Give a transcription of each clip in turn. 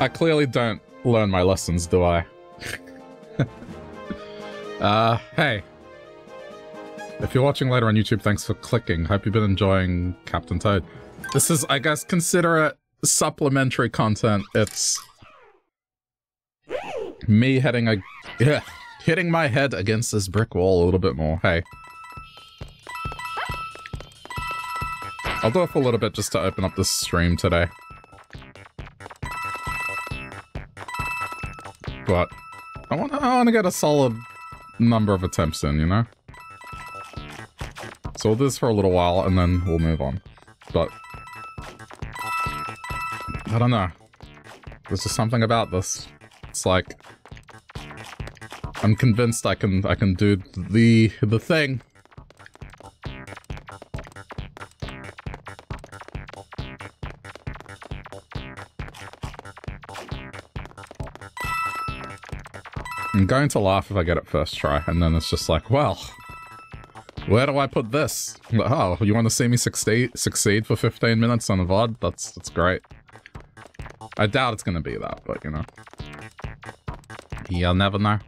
I clearly don't learn my lessons, do I? uh, hey. If you're watching later on YouTube, thanks for clicking. Hope you've been enjoying Captain Toad. This is, I guess, consider it supplementary content. It's me hitting a yeah, hitting my head against this brick wall a little bit more. Hey. I'll do it for a little bit just to open up the stream today. But I want I want to get a solid number of attempts in, you know? So we'll do this for a little while and then we'll move on. But I don't know. There's just something about this. It's like I'm convinced I can I can do the the thing. Going to laugh if I get it first try, and then it's just like, well, where do I put this? Oh, you want to see me succeed succeed for 15 minutes on a VOD? That's that's great. I doubt it's gonna be that, but you know. You'll never know.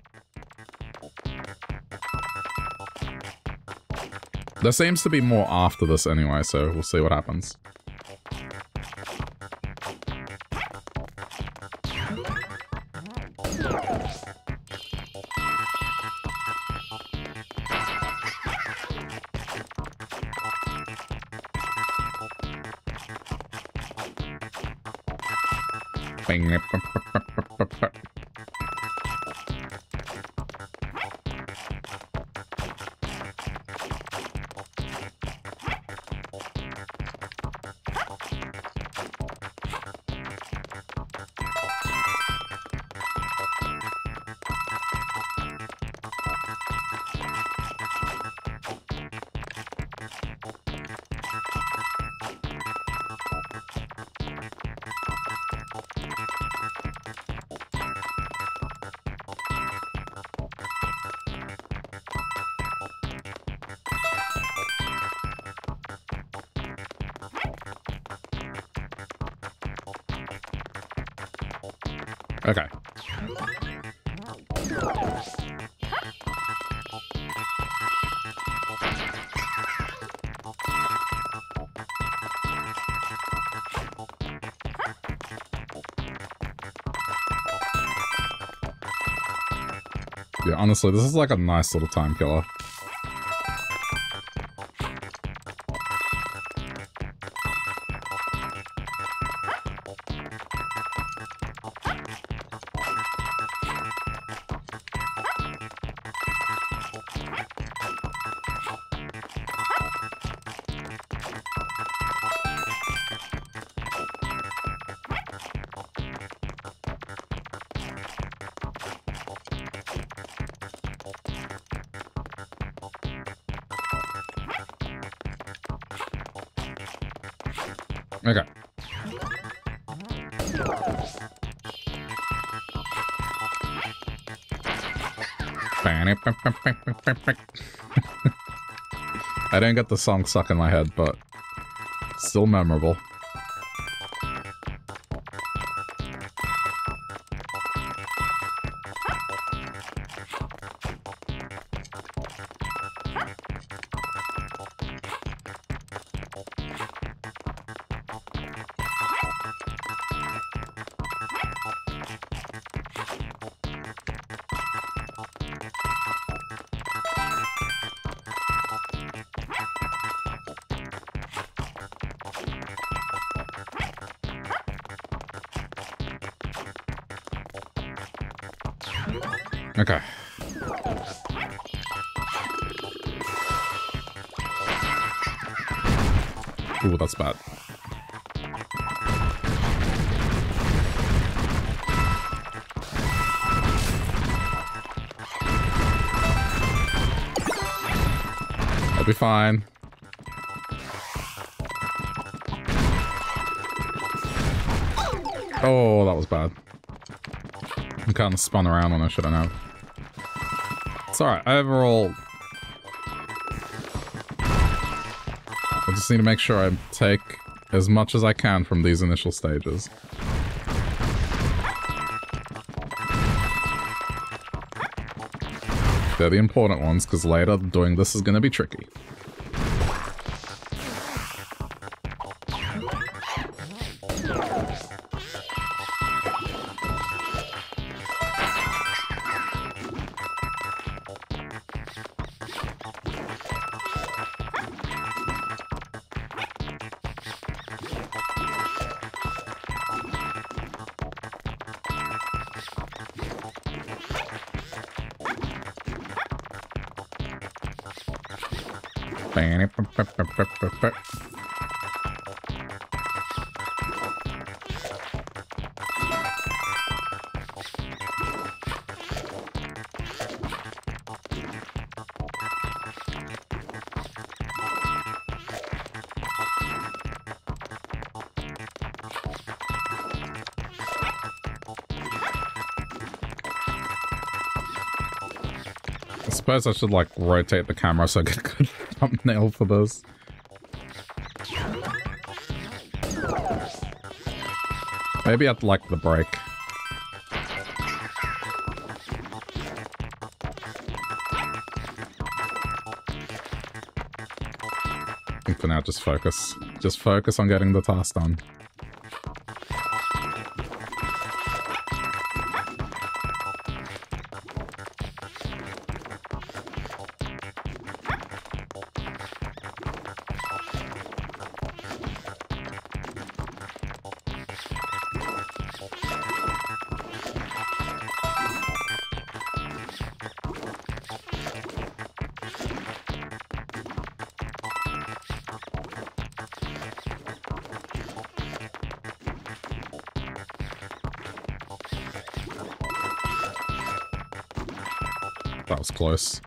There seems to be more after this anyway, so we'll see what happens. Honestly, this is like a nice little time killer. Okay. I didn't get the song stuck in my head, but still memorable. kind of spun around when I shouldn't have. It's alright, overall... I just need to make sure I take as much as I can from these initial stages. They're the important ones, because later doing this is going to be tricky. Suppose I should, like, rotate the camera so I get a good thumbnail for this. Maybe I'd like the break. I for now, just focus. Just focus on getting the task done. Close.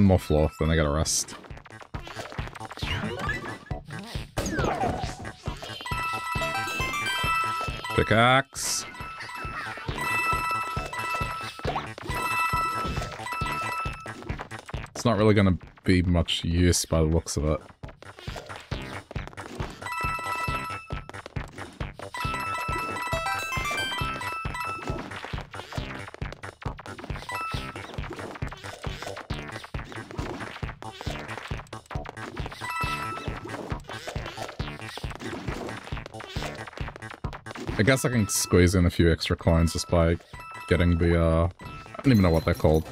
One more floor, then I gotta rest. Pickaxe. It's not really gonna be much use by the looks of it. Guess I can squeeze in a few extra coins just by getting the, uh... I don't even know what they're called.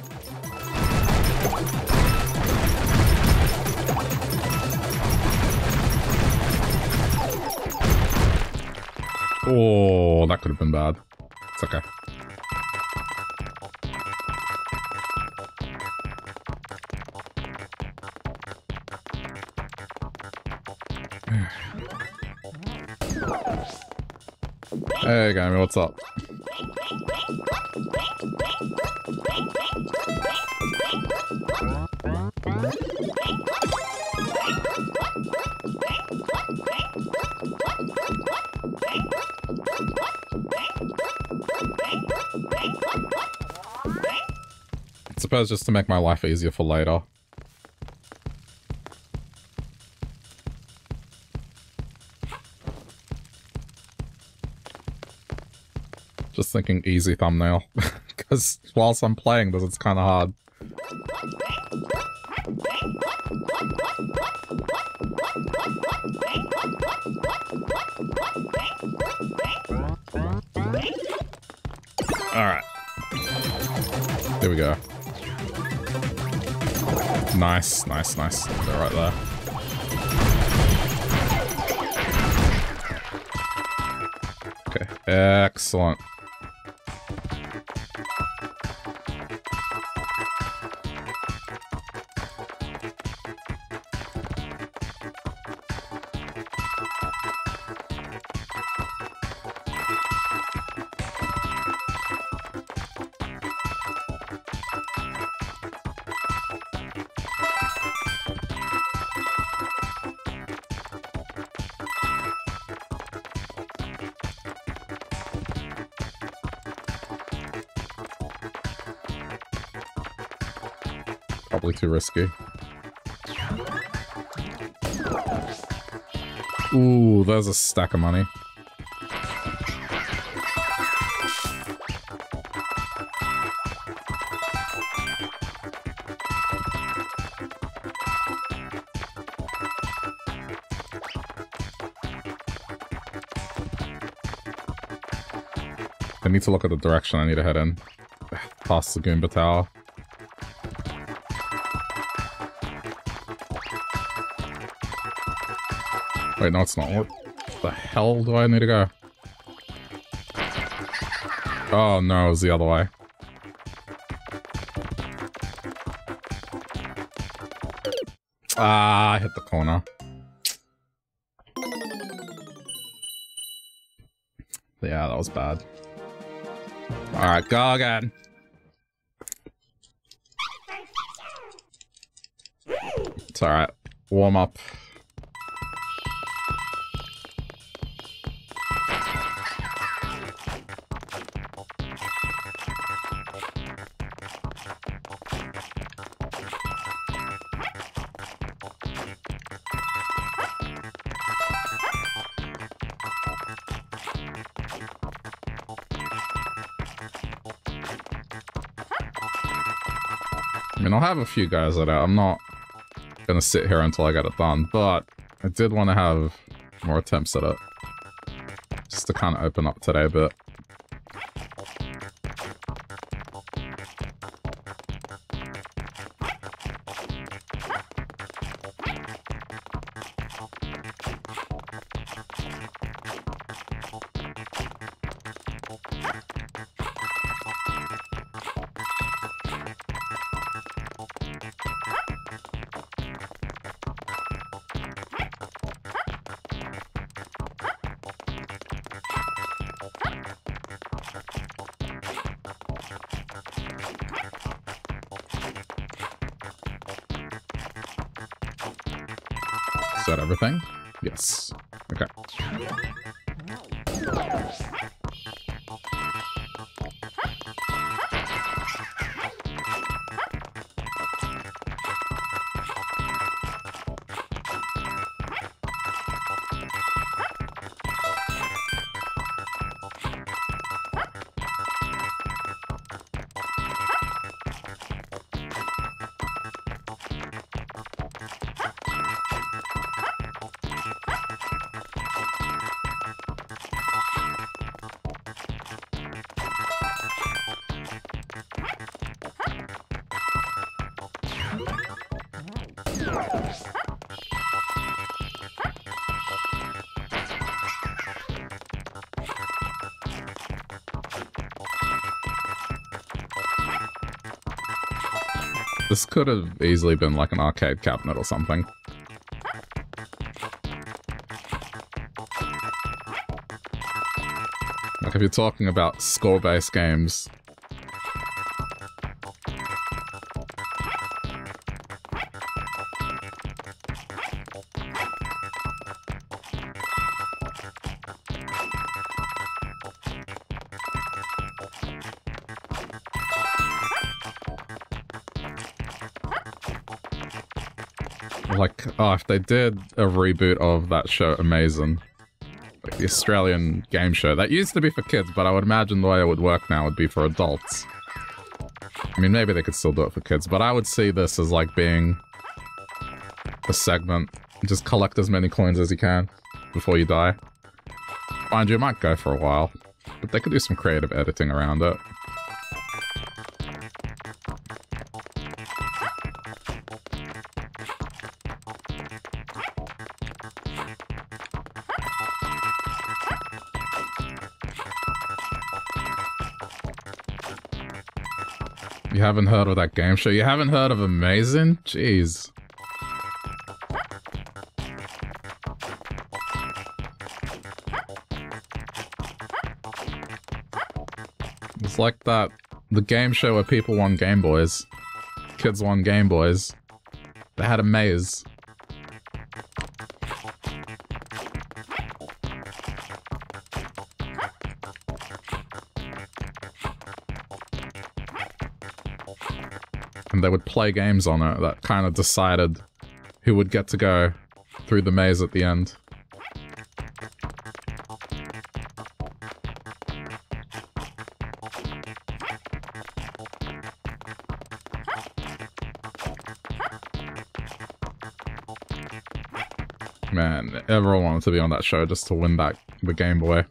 Oh, that could have been bad. It's okay. Hey, Gammy, what's up? I suppose just to make my life easier for later. Just thinking easy thumbnail. Because whilst I'm playing this, it's kind of hard. Alright. There we go. Nice, nice, nice. They're right there. Okay, excellent. Risky. Ooh, there's a stack of money. I need to look at the direction I need to head in. Past the Goomba Tower. Wait, no, it's not. What the hell do I need to go? Oh, no, it was the other way. Ah, I hit the corner. Yeah, that was bad. Alright, go again. It's alright. Warm up. Mean, I'll have a few guys at. I'm not gonna sit here until I get it done, but I did want to have more attempts at it. Just to kind of open up today a bit. This could have easily been like an arcade cabinet or something. Like if you're talking about score-based games, they did a reboot of that show, amazing. Like the Australian game show. That used to be for kids, but I would imagine the way it would work now would be for adults. I mean, maybe they could still do it for kids, but I would see this as like being a segment. Just collect as many coins as you can before you die. Mind you, it might go for a while, but they could do some creative editing around it. Haven't heard of that game show? You haven't heard of Amazing? Jeez. It's like that, the game show where people won Game Boys. Kids won Game Boys. They had a maze. And they would play games on it that kind of decided who would get to go through the maze at the end. Man, everyone wanted to be on that show just to win back the Game Boy.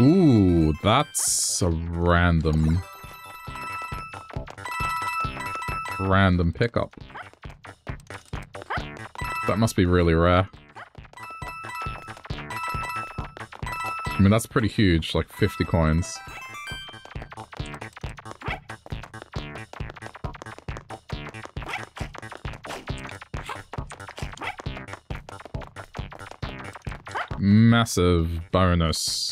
Ooh, that's a random... Random pickup. That must be really rare. I mean, that's pretty huge, like 50 coins. Massive bonus.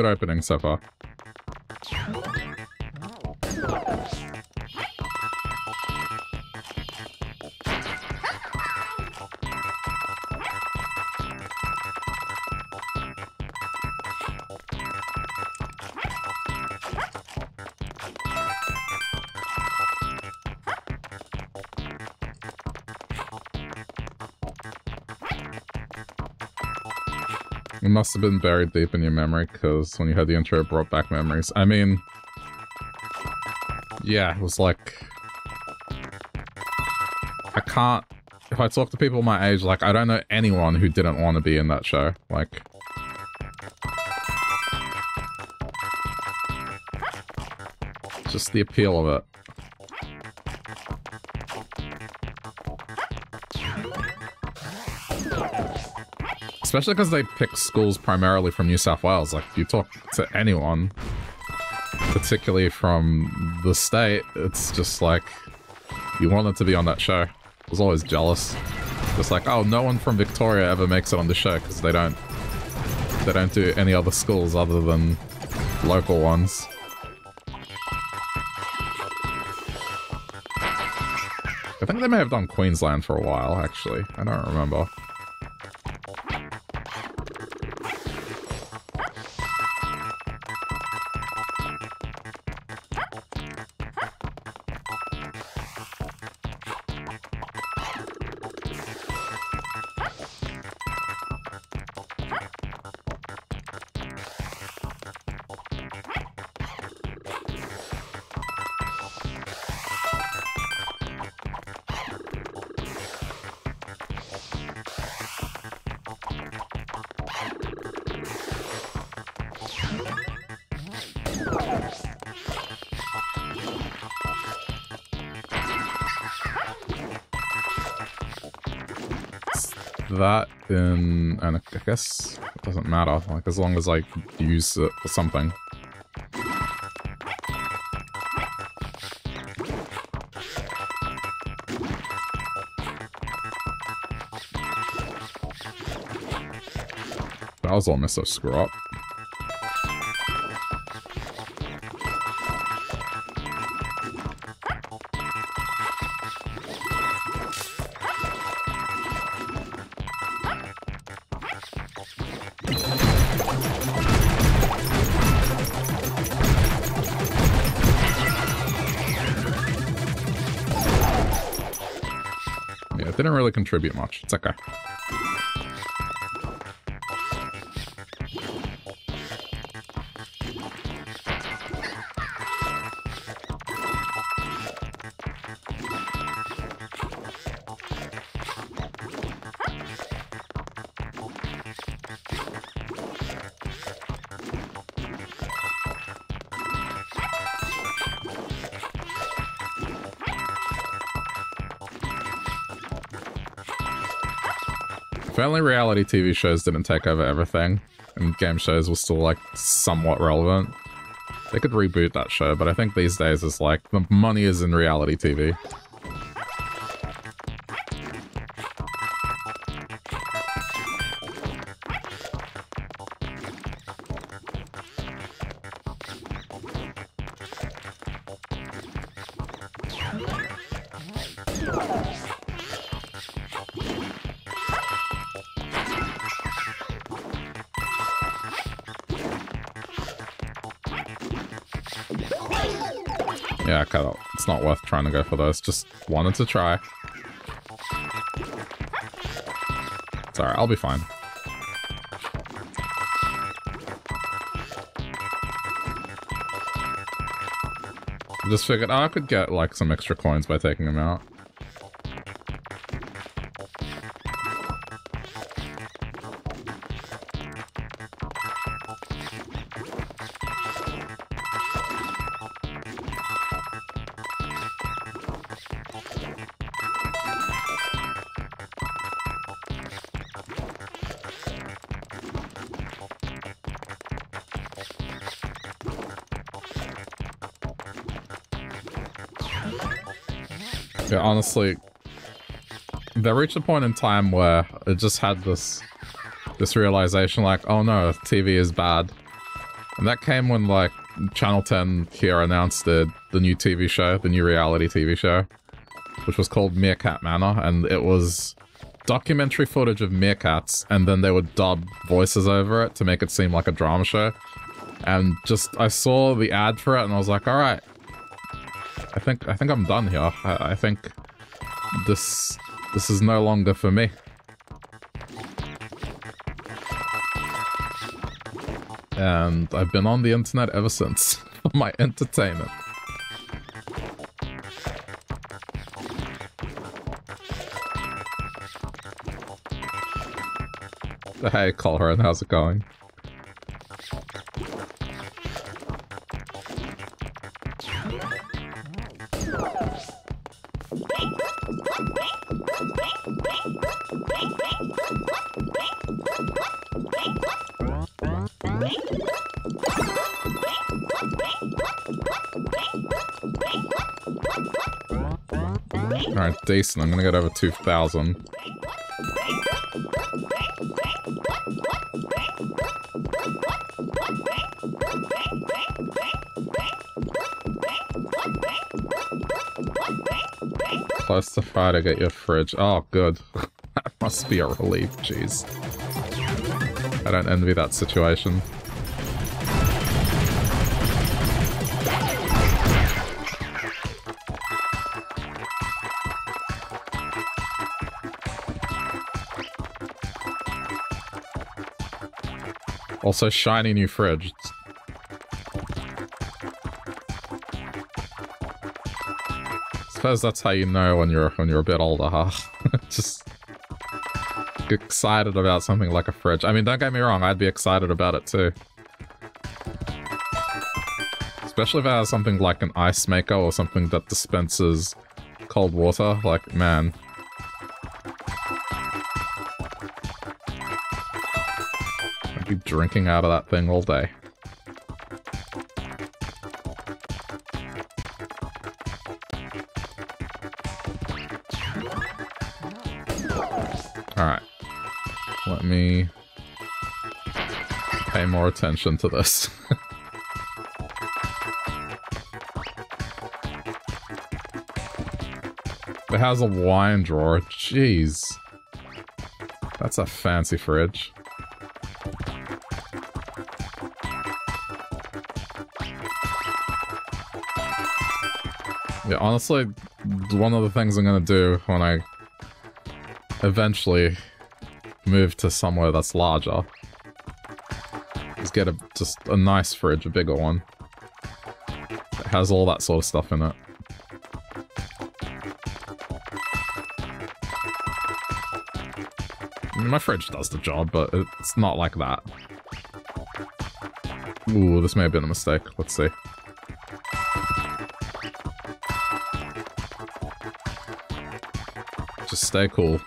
Good opening so far. Must have been buried deep in your memory, because when you heard the intro, it brought back memories. I mean... Yeah, it was like... I can't... If I talk to people my age, like, I don't know anyone who didn't want to be in that show. Like... Just the appeal of it. Especially because they pick schools primarily from New South Wales. Like, if you talk to anyone, particularly from the state, it's just like, you wanted to be on that show. I was always jealous. Just like, oh, no one from Victoria ever makes it on the show because they don't, they don't do any other schools other than local ones. I think they may have done Queensland for a while, actually. I don't remember. Guess it doesn't matter, like as long as I use it for something. That was almost a screw up. Contribute much. It's okay. Only reality TV shows didn't take over everything, and game shows were still, like, somewhat relevant, they could reboot that show, but I think these days it's like, the money is in reality TV. Not worth trying to go for those. Just wanted to try. Sorry, I'll be fine. Just figured oh, I could get like some extra coins by taking them out. Honestly, they reached a point in time where it just had this this realization like, oh no, TV is bad. And that came when like Channel 10 here announced the, the new TV show, the new reality TV show, which was called Meerkat Manor, and it was documentary footage of meerkats, and then they would dub voices over it to make it seem like a drama show. And just, I saw the ad for it, and I was like, alright, I think, I think I'm done here. I, I think this this is no longer for me. And I've been on the internet ever since for my entertainment. Hey, Colruyt, how's it going? Decent. I'm gonna get over 2,000. Close to fire to get your fridge. Oh, good. that must be a relief, jeez. I don't envy that situation. Also, shiny new fridge. suppose that's how you know when you're when you're a bit older, huh? Just excited about something like a fridge. I mean, don't get me wrong, I'd be excited about it too. Especially if it has something like an ice maker or something that dispenses cold water. Like, man, drinking out of that thing all day. Alright. Let me pay more attention to this. it has a wine drawer. Jeez. That's a fancy fridge. Yeah, honestly, one of the things I'm gonna do when I eventually move to somewhere that's larger is get a just a nice fridge, a bigger one. It has all that sort of stuff in it. My fridge does the job, but it's not like that. Ooh, this may have been a mistake. Let's see. Stay cool.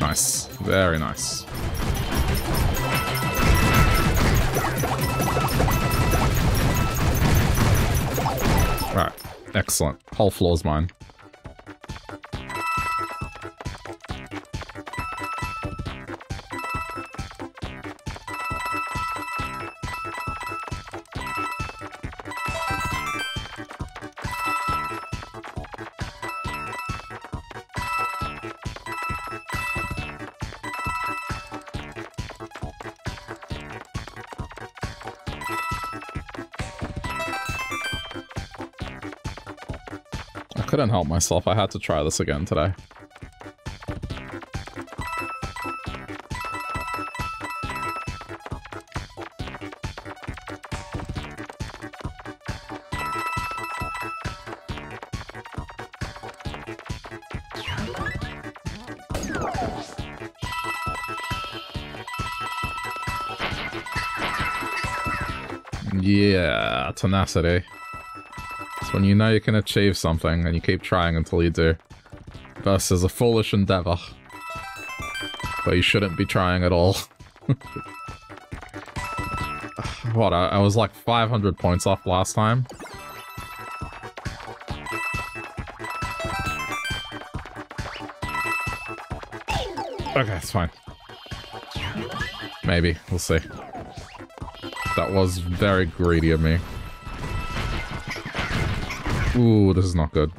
Nice. Very nice. Right. Excellent. Whole floor's mine. Couldn't help myself. I had to try this again today. Yeah, tenacity when you know you can achieve something and you keep trying until you do. Versus a foolish endeavor. But you shouldn't be trying at all. what, I, I was like 500 points off last time? Okay, it's fine. Maybe. We'll see. That was very greedy of me. Ooh, this is not good.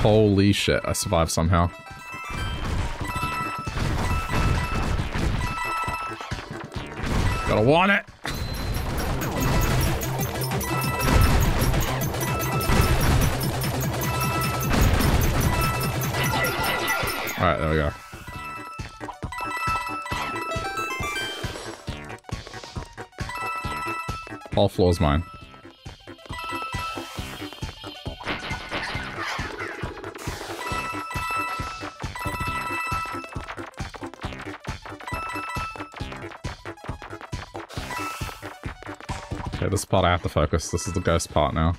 Holy shit, I survived somehow. Gotta want it! Alright, there we go. All floor's mine. Okay, this part I have to focus. This is the ghost part now.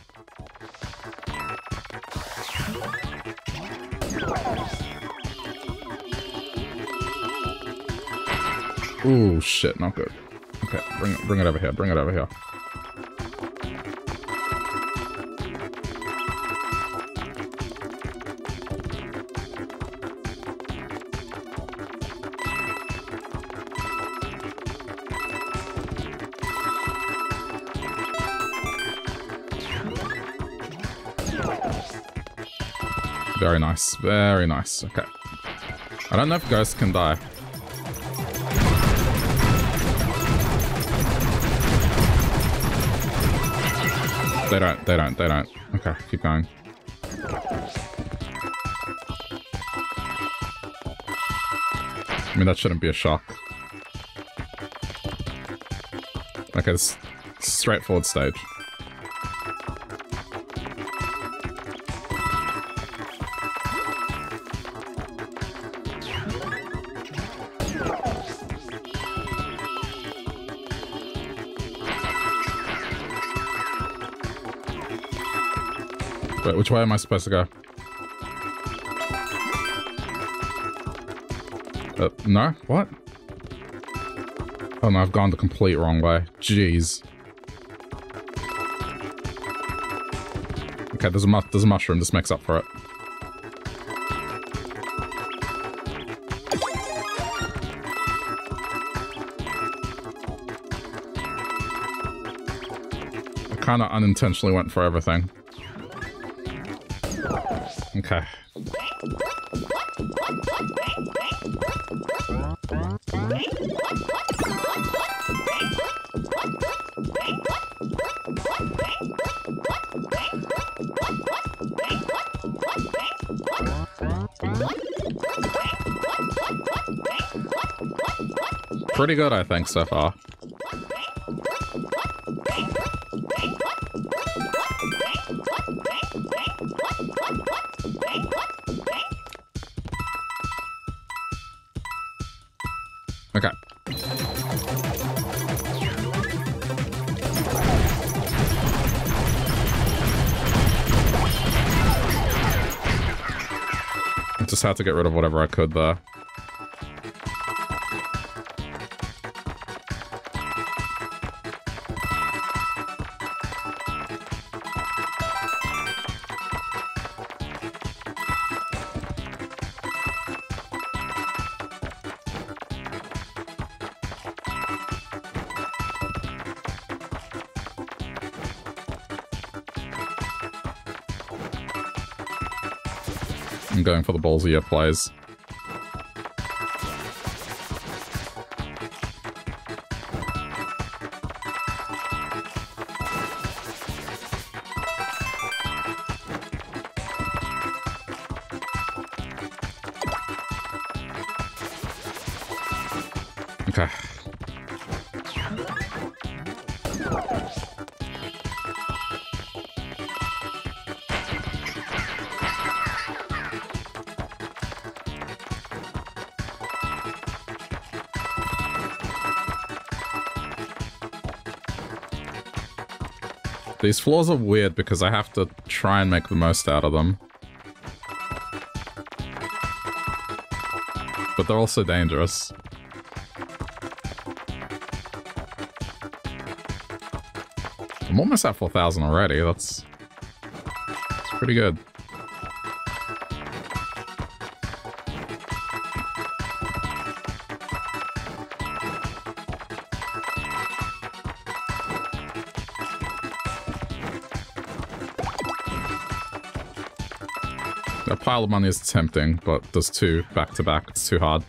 Ooh, shit, not good. Okay, bring it, bring it over here, bring it over here. Very nice, very nice. Okay. I don't know if ghosts can die. They don't, they don't, they don't. Okay, keep going. I mean, that shouldn't be a shock. Okay, this straightforward stage. Wait, which way am I supposed to go? Uh, no? What? Oh no, I've gone the complete wrong way. Jeez. Okay, there's a, there's a mushroom. This makes up for it. I kind of unintentionally went for everything. Okay. Pretty good, I think, so far. Just had to get rid of whatever I could there. For the ballsier plays. Okay. These floors are weird because I have to try and make the most out of them. But they're also dangerous. I'm almost at 4,000 already. That's, that's pretty good. Pile of money is tempting, but there's two back to back. It's too hard.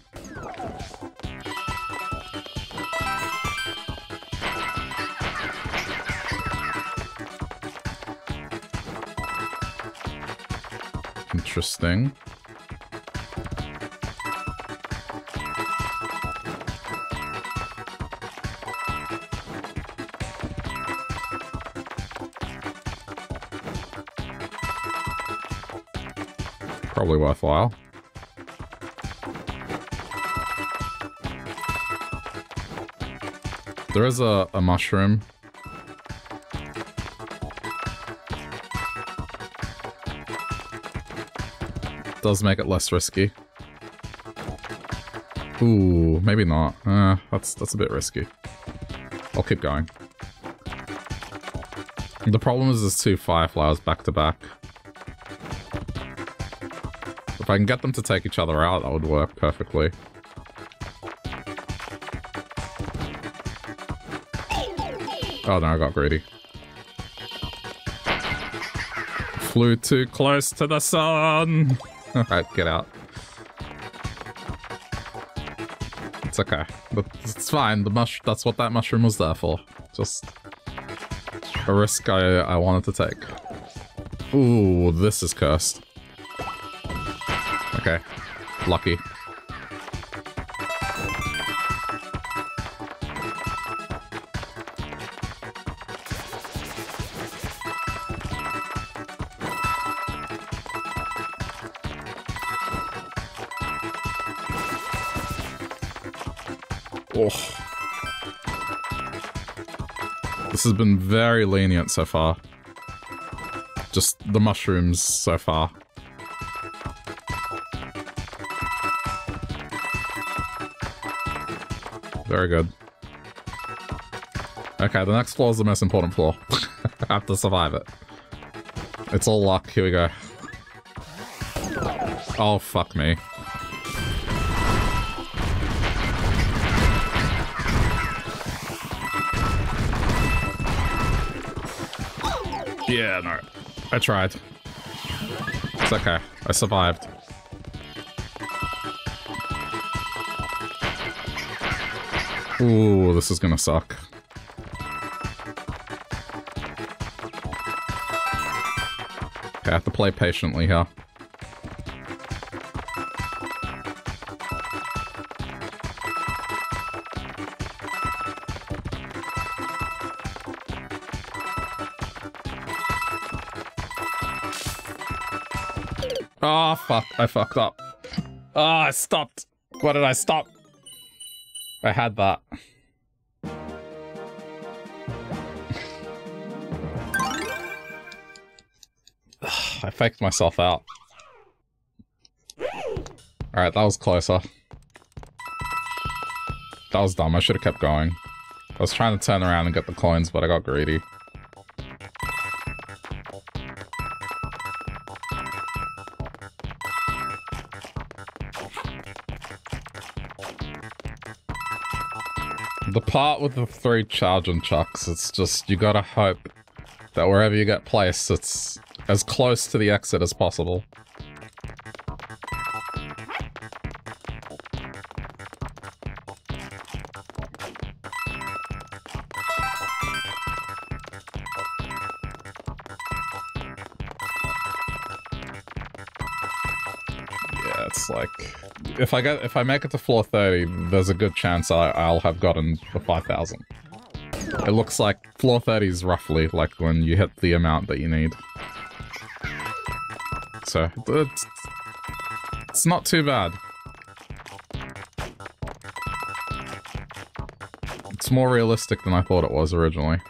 Interesting. Probably worthwhile. There is a, a mushroom. Does make it less risky. Ooh, maybe not. Uh, that's that's a bit risky. I'll keep going. The problem is there's two fireflowers back to back. If I can get them to take each other out, that would work perfectly. Oh no, I got greedy. Flew too close to the sun! Alright, get out. It's okay. But it's fine. The mush that's what that mushroom was there for. Just a risk I, I wanted to take. Ooh, this is cursed. Okay. Lucky. Oh. This has been very lenient so far. Just the mushrooms so far. Very good. Okay, the next floor is the most important floor. I have to survive it. It's all luck. Here we go. Oh, fuck me. Yeah, no. I tried. It's okay. I survived. Ooh, this is gonna suck. Okay, I have to play patiently here. Oh, fuck. I fucked up. Oh, I stopped. Why did I stop? I had that. Faked myself out. Alright, that was closer. That was dumb. I should have kept going. I was trying to turn around and get the coins, but I got greedy. The part with the three charging chucks, it's just, you gotta hope that wherever you get placed, it's as close to the exit as possible. Yeah, it's like if I get if I make it to floor 30, there's a good chance I, I'll have gotten the 5,000. It looks like floor 30 is roughly like when you hit the amount that you need. So, it's, it's not too bad. It's more realistic than I thought it was originally.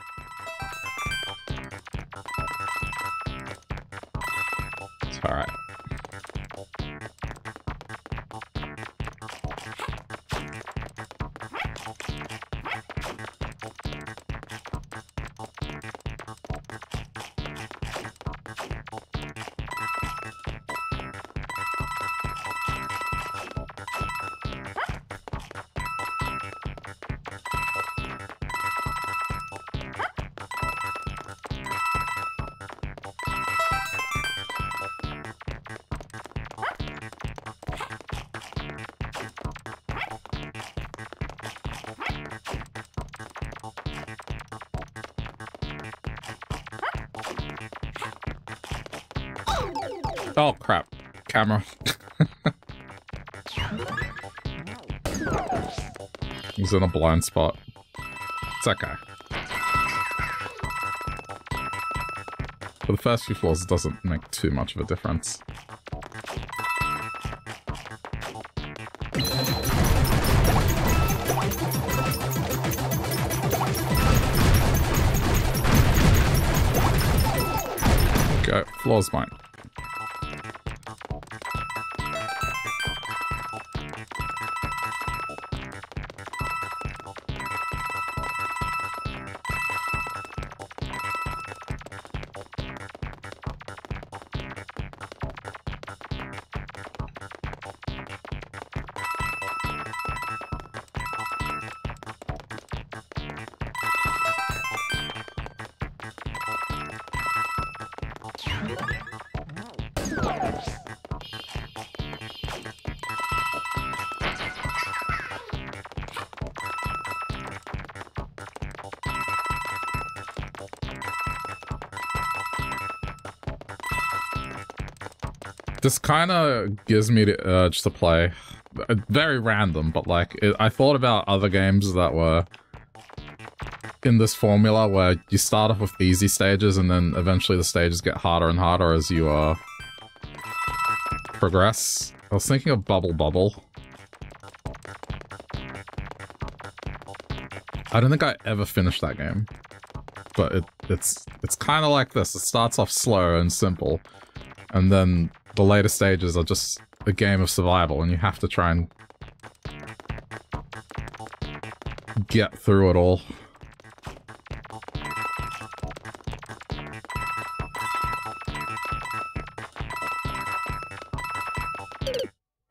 blind spot. It's okay. For the first few floors, it doesn't make too much of a difference. Go. Floors mine. This kind of gives me the urge to play. Uh, very random, but like, it, I thought about other games that were in this formula where you start off with easy stages and then eventually the stages get harder and harder as you uh, progress. I was thinking of Bubble Bobble. I don't think I ever finished that game. But it, it's it's kind of like this. It starts off slow and simple. And then the later stages are just a game of survival and you have to try and get through it all.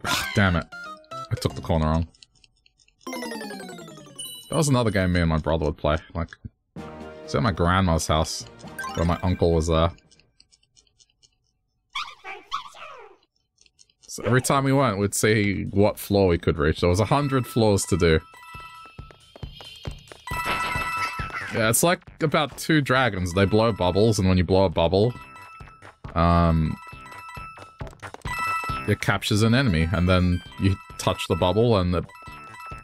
Ah, damn it. I took the corner wrong. That was another game me and my brother would play. Like, it's at my grandma's house, where my uncle was there. Every time we went, we'd see what floor we could reach. There was a hundred floors to do. Yeah, it's like about two dragons. They blow bubbles, and when you blow a bubble, um, it captures an enemy, and then you touch the bubble, and it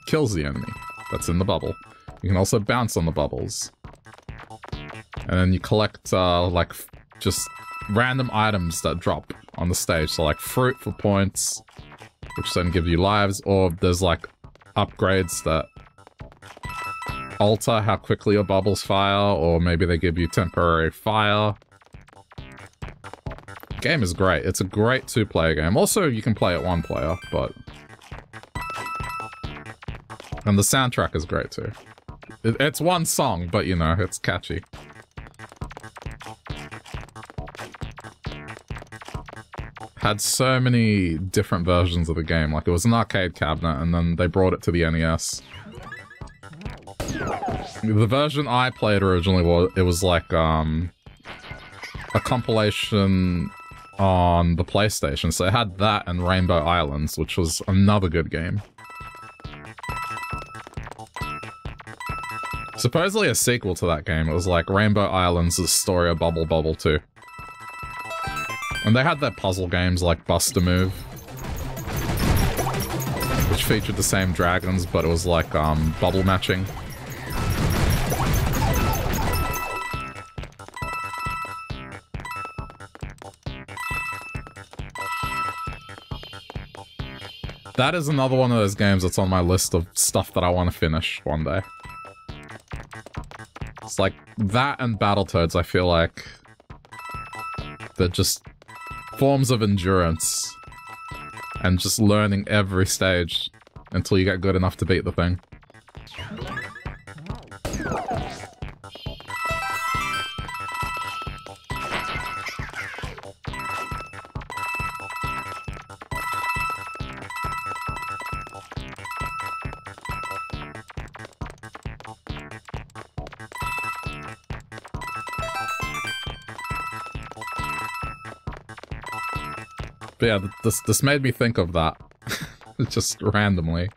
kills the enemy that's in the bubble. You can also bounce on the bubbles. And then you collect, uh, like, just random items that drop on the stage. So like fruit for points, which then give you lives, or there's like upgrades that alter how quickly your bubbles fire, or maybe they give you temporary fire. Game is great. It's a great two-player game. Also, you can play it one player, but... And the soundtrack is great too. It's one song, but you know, it's catchy. Had so many different versions of the game. Like, it was an arcade cabinet, and then they brought it to the NES. The version I played originally was, it was like, um, a compilation on the PlayStation. So it had that and Rainbow Islands, which was another good game. Supposedly a sequel to that game. It was like Rainbow Islands, story of Bubble Bobble 2. And they had their puzzle games like Bust-a-Move. Which featured the same dragons, but it was like um, bubble matching. That is another one of those games that's on my list of stuff that I want to finish one day. It's like that and Battletoads, I feel like they're just forms of endurance and just learning every stage until you get good enough to beat the thing. But yeah, this this made me think of that. Just randomly.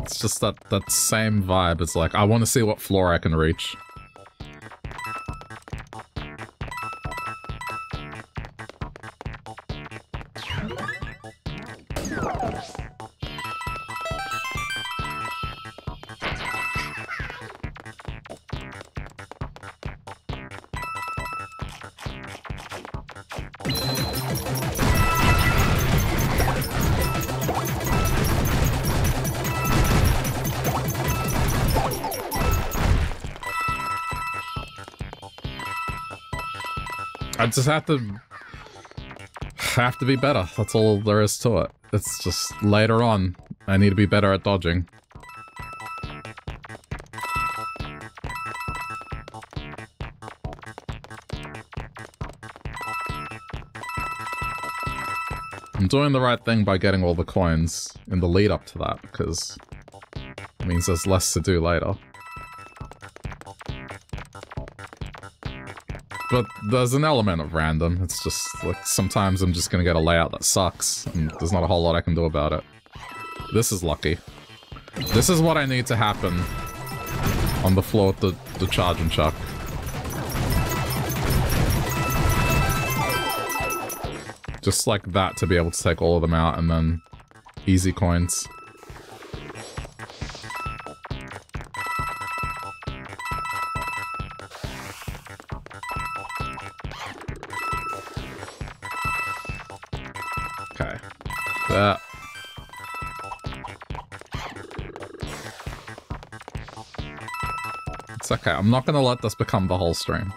It's just that, that same vibe. It's like, I want to see what floor I can reach. Just have to have to be better. That's all there is to it. It's just later on, I need to be better at dodging. I'm doing the right thing by getting all the coins in the lead up to that, because it means there's less to do later. But there's an element of random. It's just, like, sometimes I'm just gonna get a layout that sucks, and there's not a whole lot I can do about it. This is lucky. This is what I need to happen on the floor with the, the Chargin' Chuck. Just like that to be able to take all of them out and then easy coins. I'm not gonna let this become the whole stream.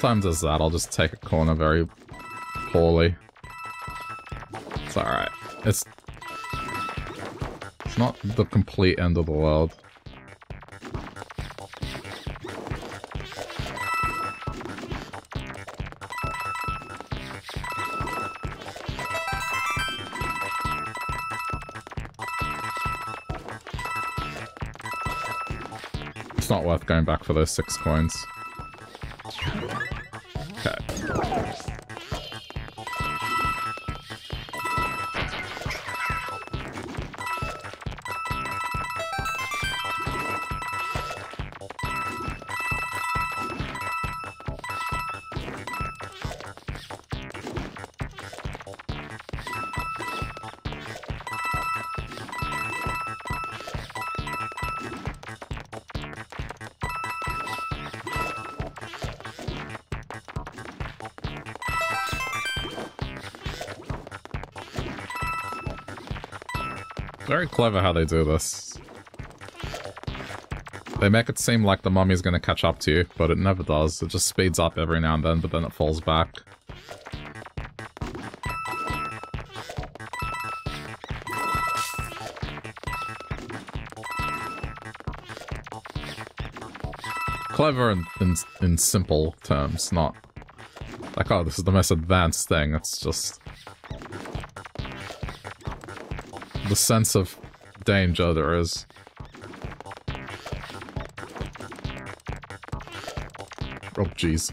Sometimes as that, I'll just take a corner very poorly. It's alright. It's... It's not the complete end of the world. It's not worth going back for those six coins. Very clever how they do this. They make it seem like the mummy's gonna catch up to you, but it never does. It just speeds up every now and then, but then it falls back. Clever in, in, in simple terms, not like, oh, this is the most advanced thing. It's just the sense of danger there is. Oh, jeez.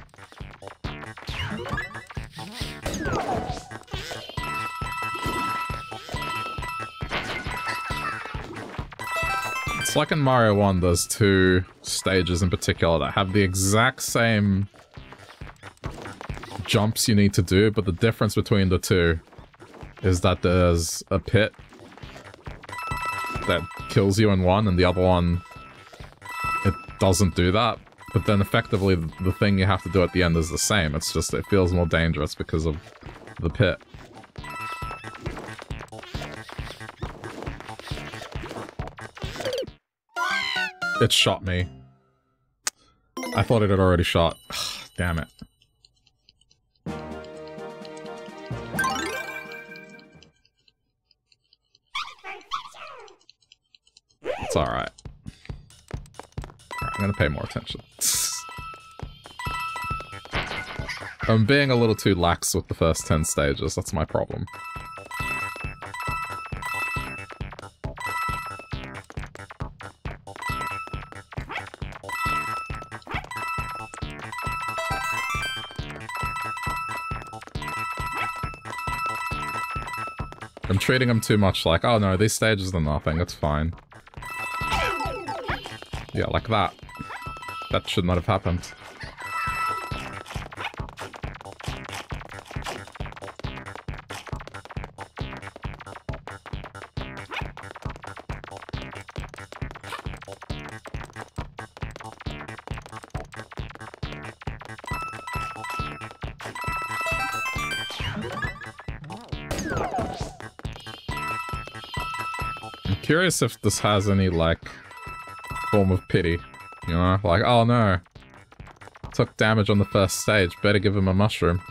It's like in Mario 1, there's two stages in particular that have the exact same jumps you need to do, but the difference between the two is that there's a pit that kills you in one, and the other one, it doesn't do that. But then effectively, the thing you have to do at the end is the same. It's just, it feels more dangerous because of the pit. It shot me. I thought it had already shot. Damn it. Pay more attention. I'm being a little too lax with the first 10 stages, that's my problem. I'm treating them too much like, oh no, these stages are nothing, it's fine. Yeah, like that. That should not have happened. curious if this has any, like, form of pity. You know? Like, oh no. Took damage on the first stage. Better give him a mushroom.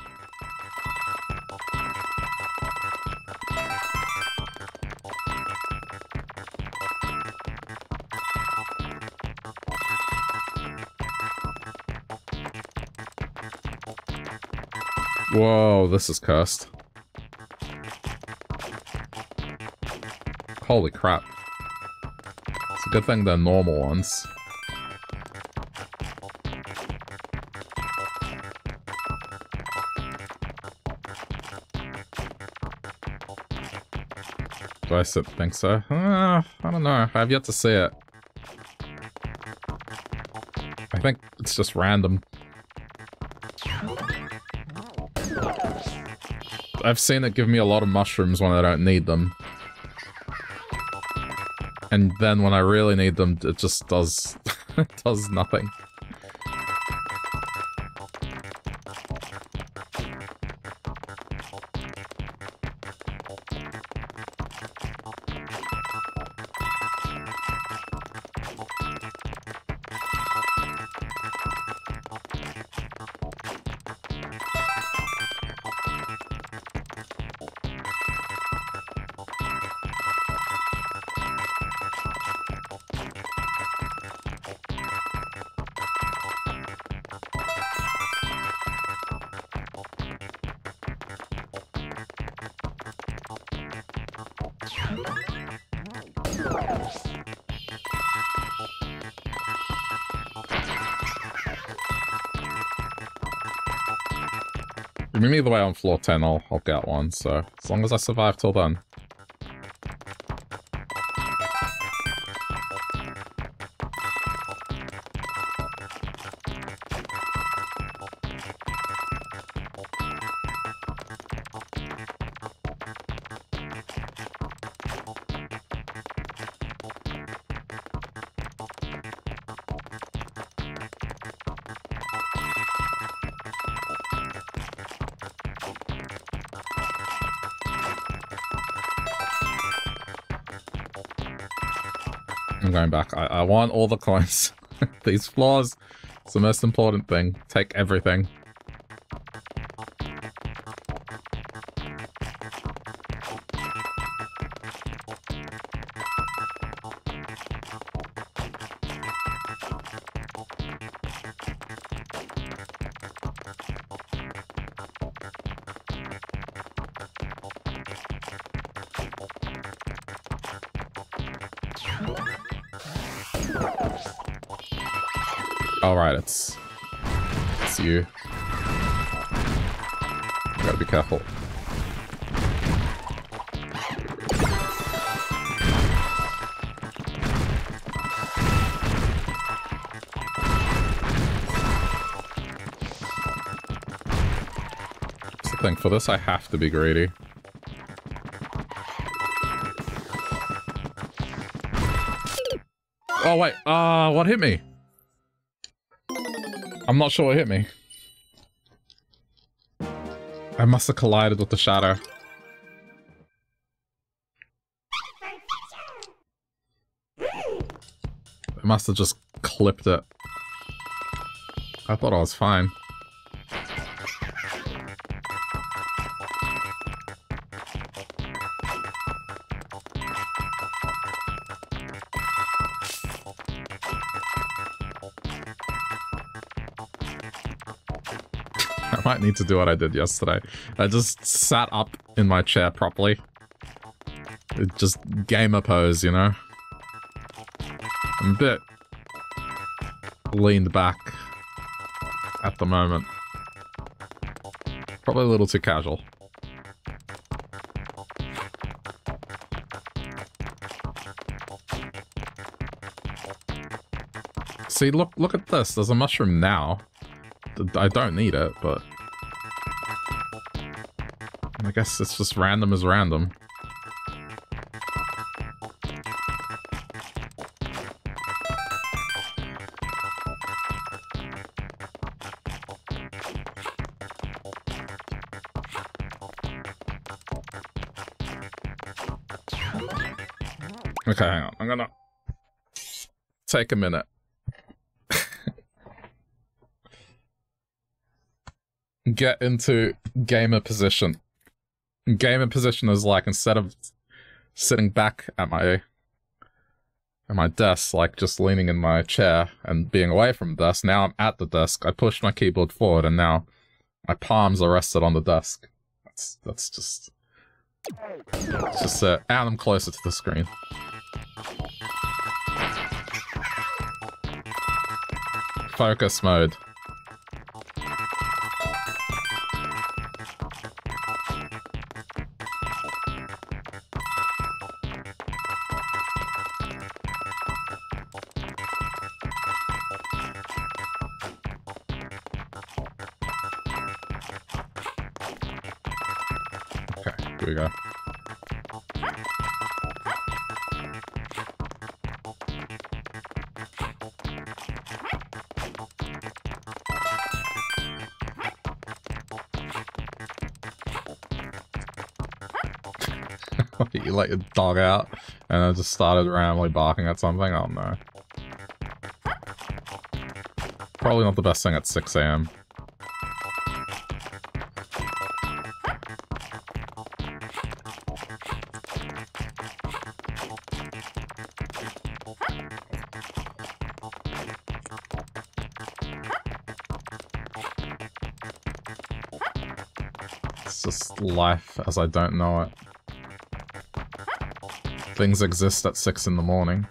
Whoa, this is cursed. Holy crap. It's a good thing they're normal ones. I think so? Uh, I don't know. I've yet to see it. I think it's just random. I've seen it give me a lot of mushrooms when I don't need them. And then when I really need them, it just does, does nothing. Floor 10, I'll, I'll get one, so as long as I survive till then. Want all the coins. These floors, it's the most important thing. Take everything. This, I have to be greedy. Oh, wait. Uh, what hit me? I'm not sure what hit me. I must have collided with the shadow. I must have just clipped it. I thought I was fine. Might need to do what I did yesterday. I just sat up in my chair properly. Just gamer pose, you know? I'm a bit leaned back at the moment. Probably a little too casual. See, look look at this. There's a mushroom now. I don't need it, but guess it's just random as random. Okay, hang on. I'm gonna take a minute. Get into gamer position. Gamer position is like instead of sitting back at my at my desk, like just leaning in my chair and being away from the desk. Now I'm at the desk. I pushed my keyboard forward, and now my palms are rested on the desk. That's that's just it's just uh, and I'm closer to the screen. Focus mode. Let your dog out and I just started randomly barking at something? Oh no. Probably not the best thing at 6 a.m. life as I don't know it. Things exist at 6 in the morning.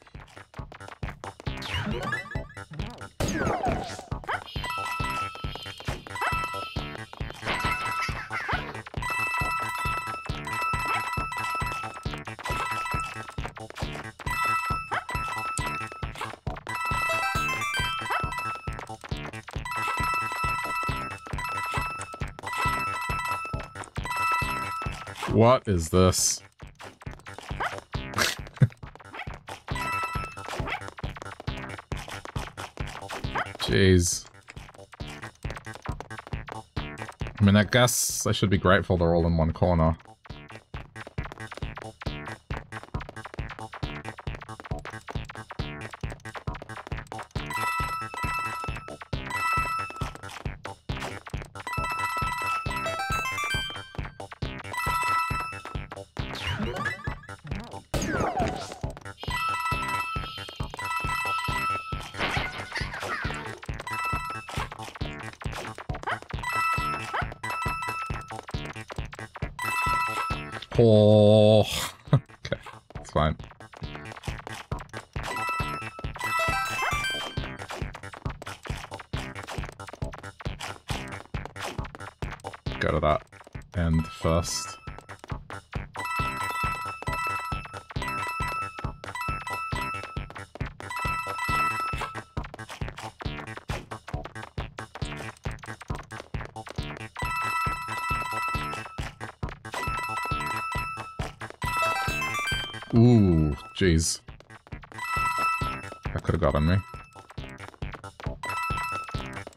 What is this? Jeez. I mean, I guess I should be grateful they're all in one corner.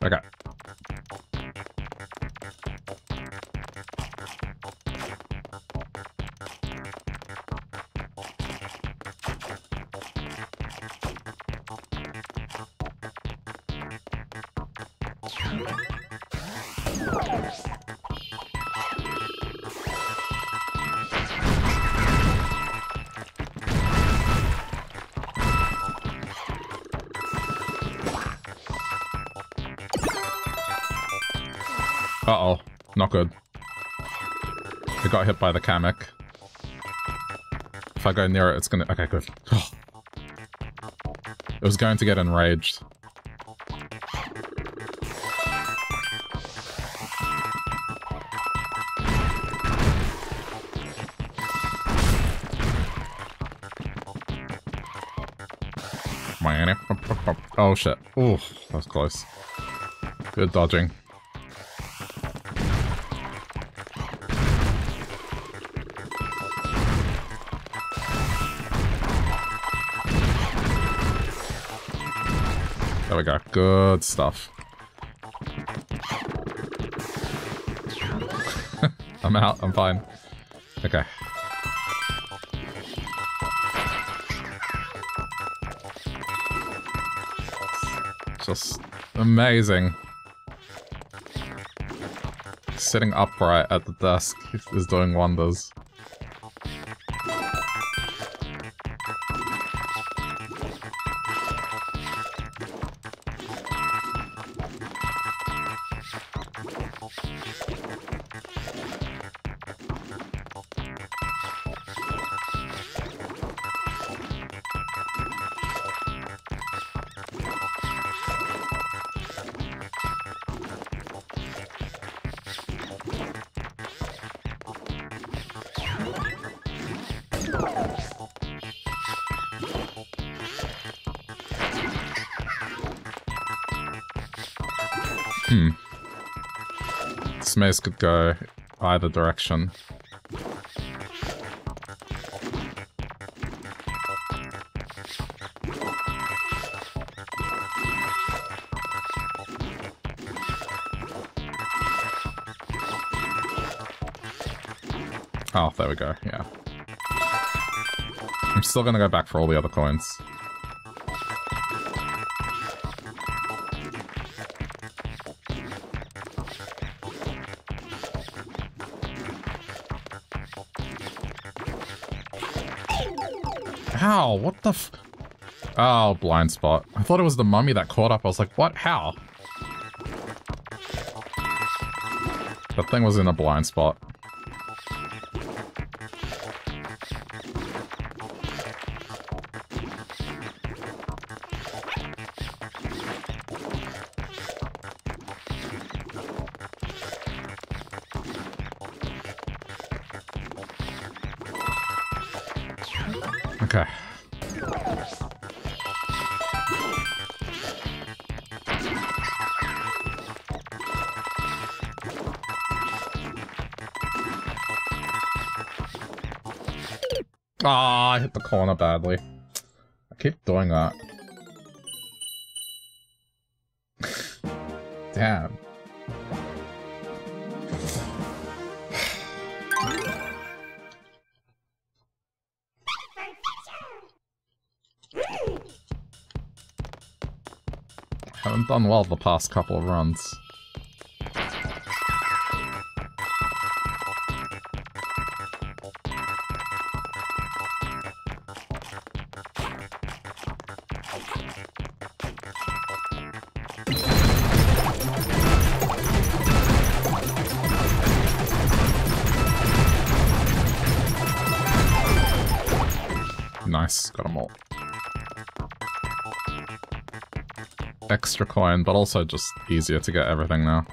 Okay. Not good. I got hit by the Kamek. If I go near it, it's gonna... Okay, good. Oh. It was going to get enraged. Oh shit. Oh, that was close. Good dodging. I got good stuff. I'm out. I'm fine. Okay. Just amazing. Sitting upright at the desk is doing wonders. Maze could go either direction. Oh, there we go, yeah. I'm still gonna go back for all the other coins. Oh, what the f- Oh, blind spot. I thought it was the mummy that caught up. I was like, what? How? That thing was in a blind spot. Corner badly. I keep doing that. Damn. Haven't done well the past couple of runs. Extra coin, but also just easier to get everything now.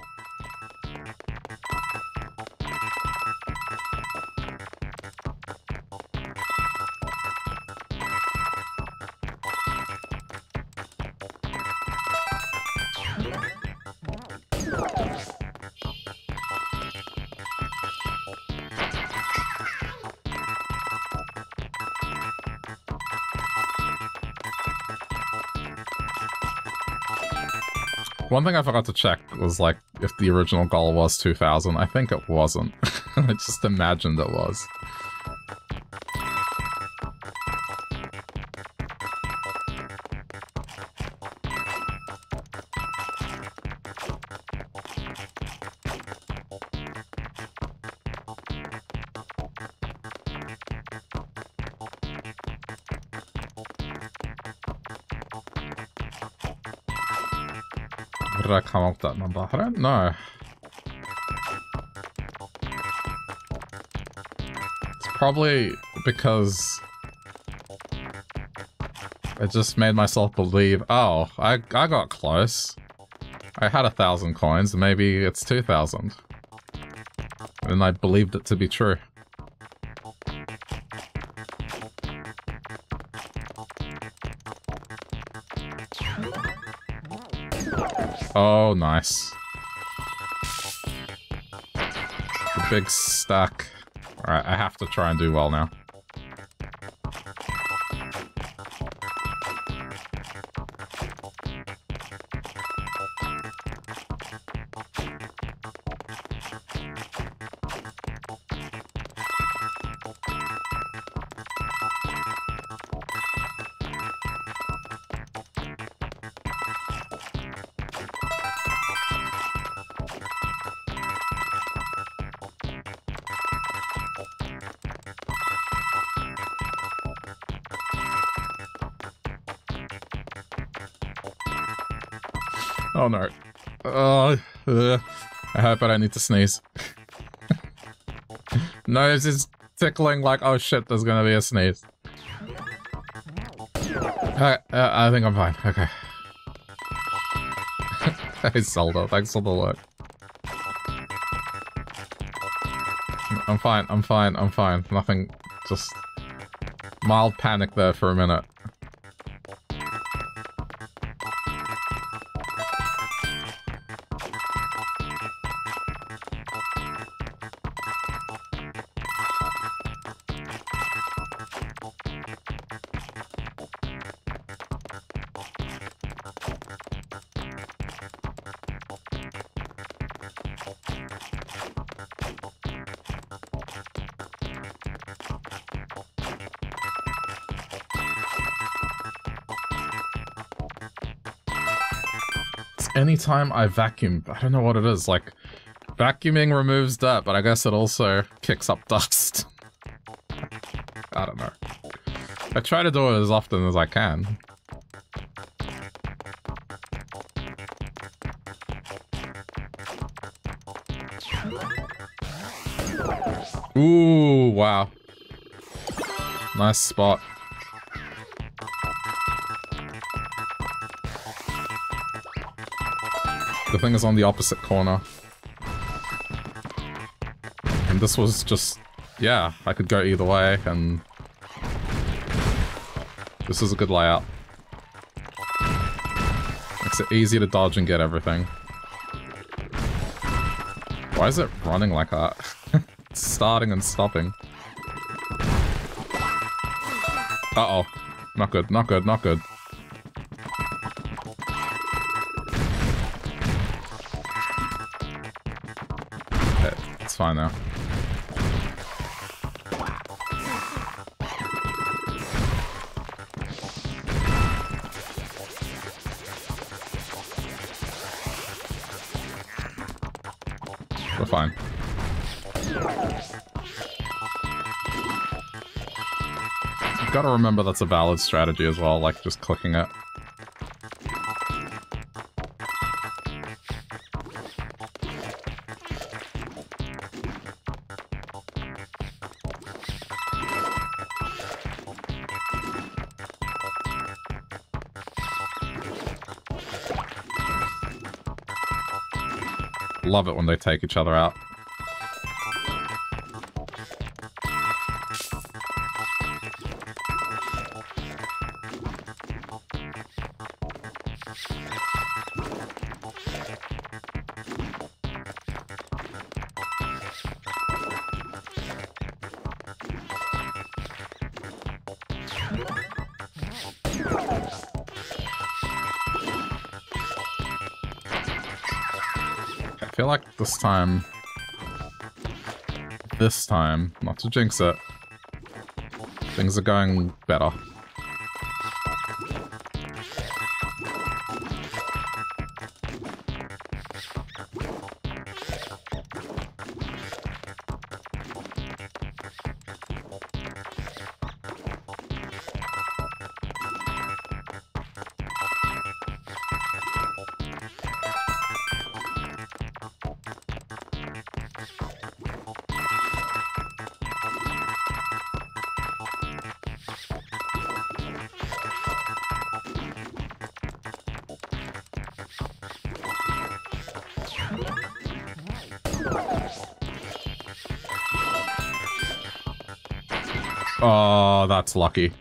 One thing I forgot to check was like if the original goal was 2000. I think it wasn't. I just imagined it was. That number? I don't know. It's probably because I just made myself believe, oh, I, I got close. I had a thousand coins, maybe it's 2,000. And I believed it to be true. Oh, nice. The big stack. Alright, I have to try and do well now. I need to sneeze. Nose is tickling like, oh shit, there's gonna be a sneeze. Uh, I think I'm fine. Okay. hey, Zelda, thanks for the look. I'm fine, I'm fine, I'm fine. Nothing, just mild panic there for a minute. Anytime I vacuum, I don't know what it is, like, vacuuming removes dirt, but I guess it also kicks up dust. I don't know. I try to do it as often as I can. Ooh, wow. Nice spot. The thing is on the opposite corner. And this was just... Yeah, I could go either way, and... This is a good layout. Makes it easy to dodge and get everything. Why is it running like that? starting and stopping. Uh-oh. Not good, not good, not good. It's fine now. We're fine. You've got to remember that's a valid strategy as well, like just clicking it. Love it when they take each other out. Time... This time, not to jinx it, things are going better. Lucky.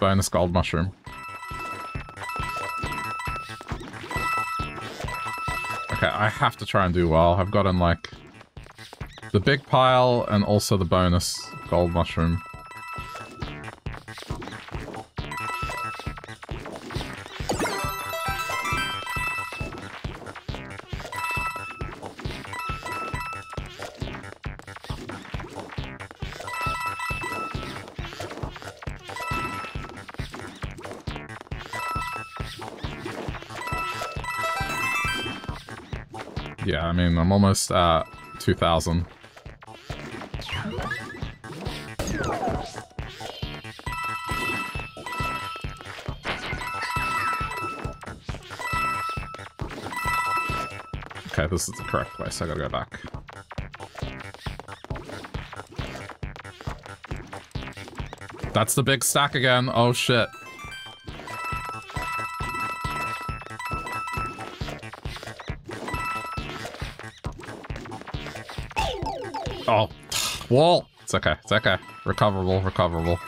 Bonus gold mushroom. Okay, I have to try and do well. I've gotten, like, the big pile and also the bonus gold mushroom. Almost at 2,000. Okay, this is the correct place. I gotta go back. That's the big stack again. Oh, shit. Oh, wall. It's okay. It's okay. Recoverable, recoverable.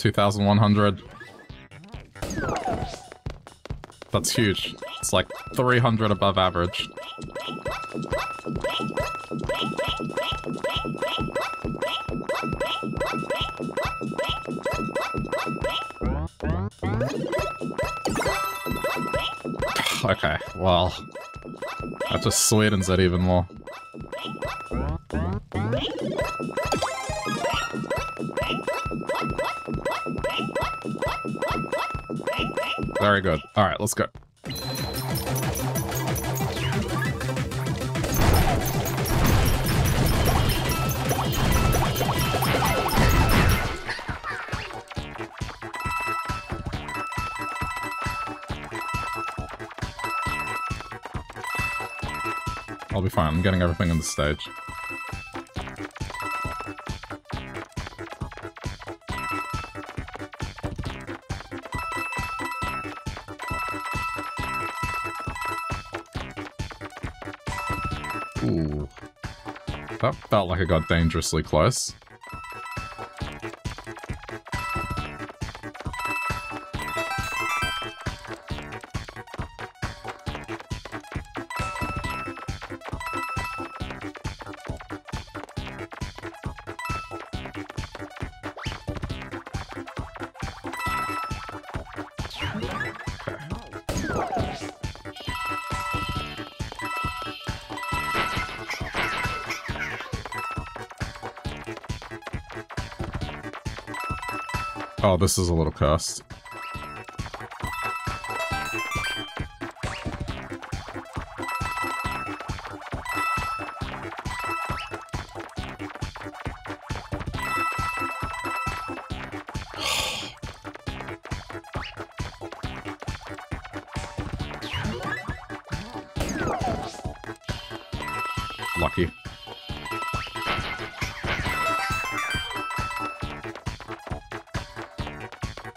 2,100. That's huge. It's like 300 above average. okay, well... That just sweetens it even more. Very good. Alright, let's go. I'll be fine. I'm getting everything on the stage. That felt like it got dangerously close. This is a little cursed.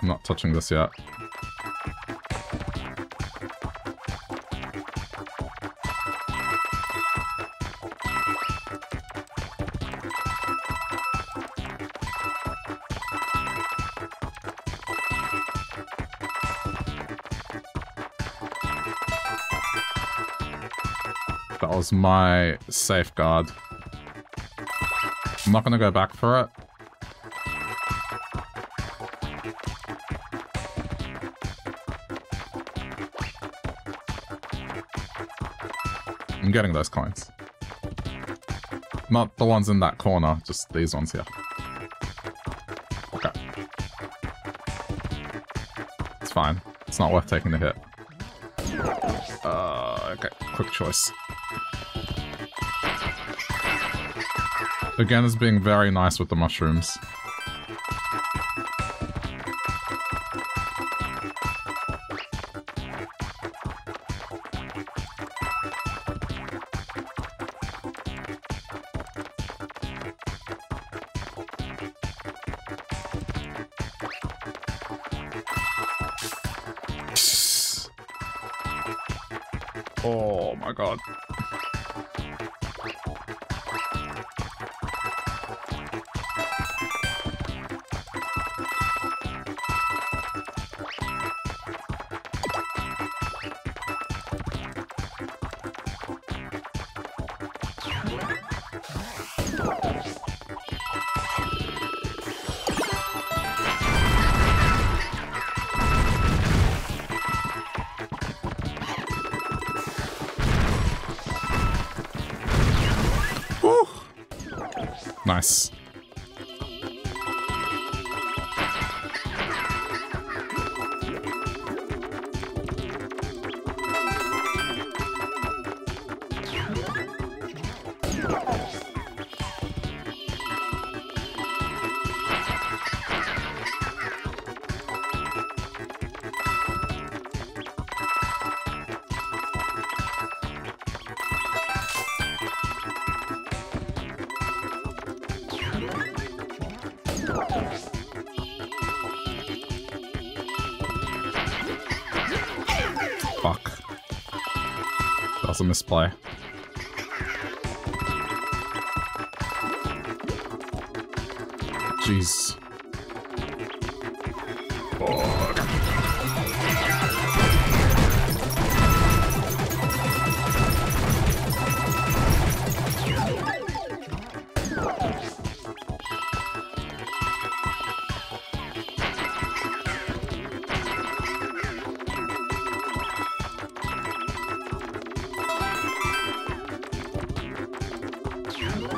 I'm not touching this yet. That was my safeguard. I'm not gonna go back for it. Getting those coins. Not the ones in that corner, just these ones here. Okay. It's fine. It's not worth taking the hit. Uh, okay, quick choice. Again, is being very nice with the mushrooms.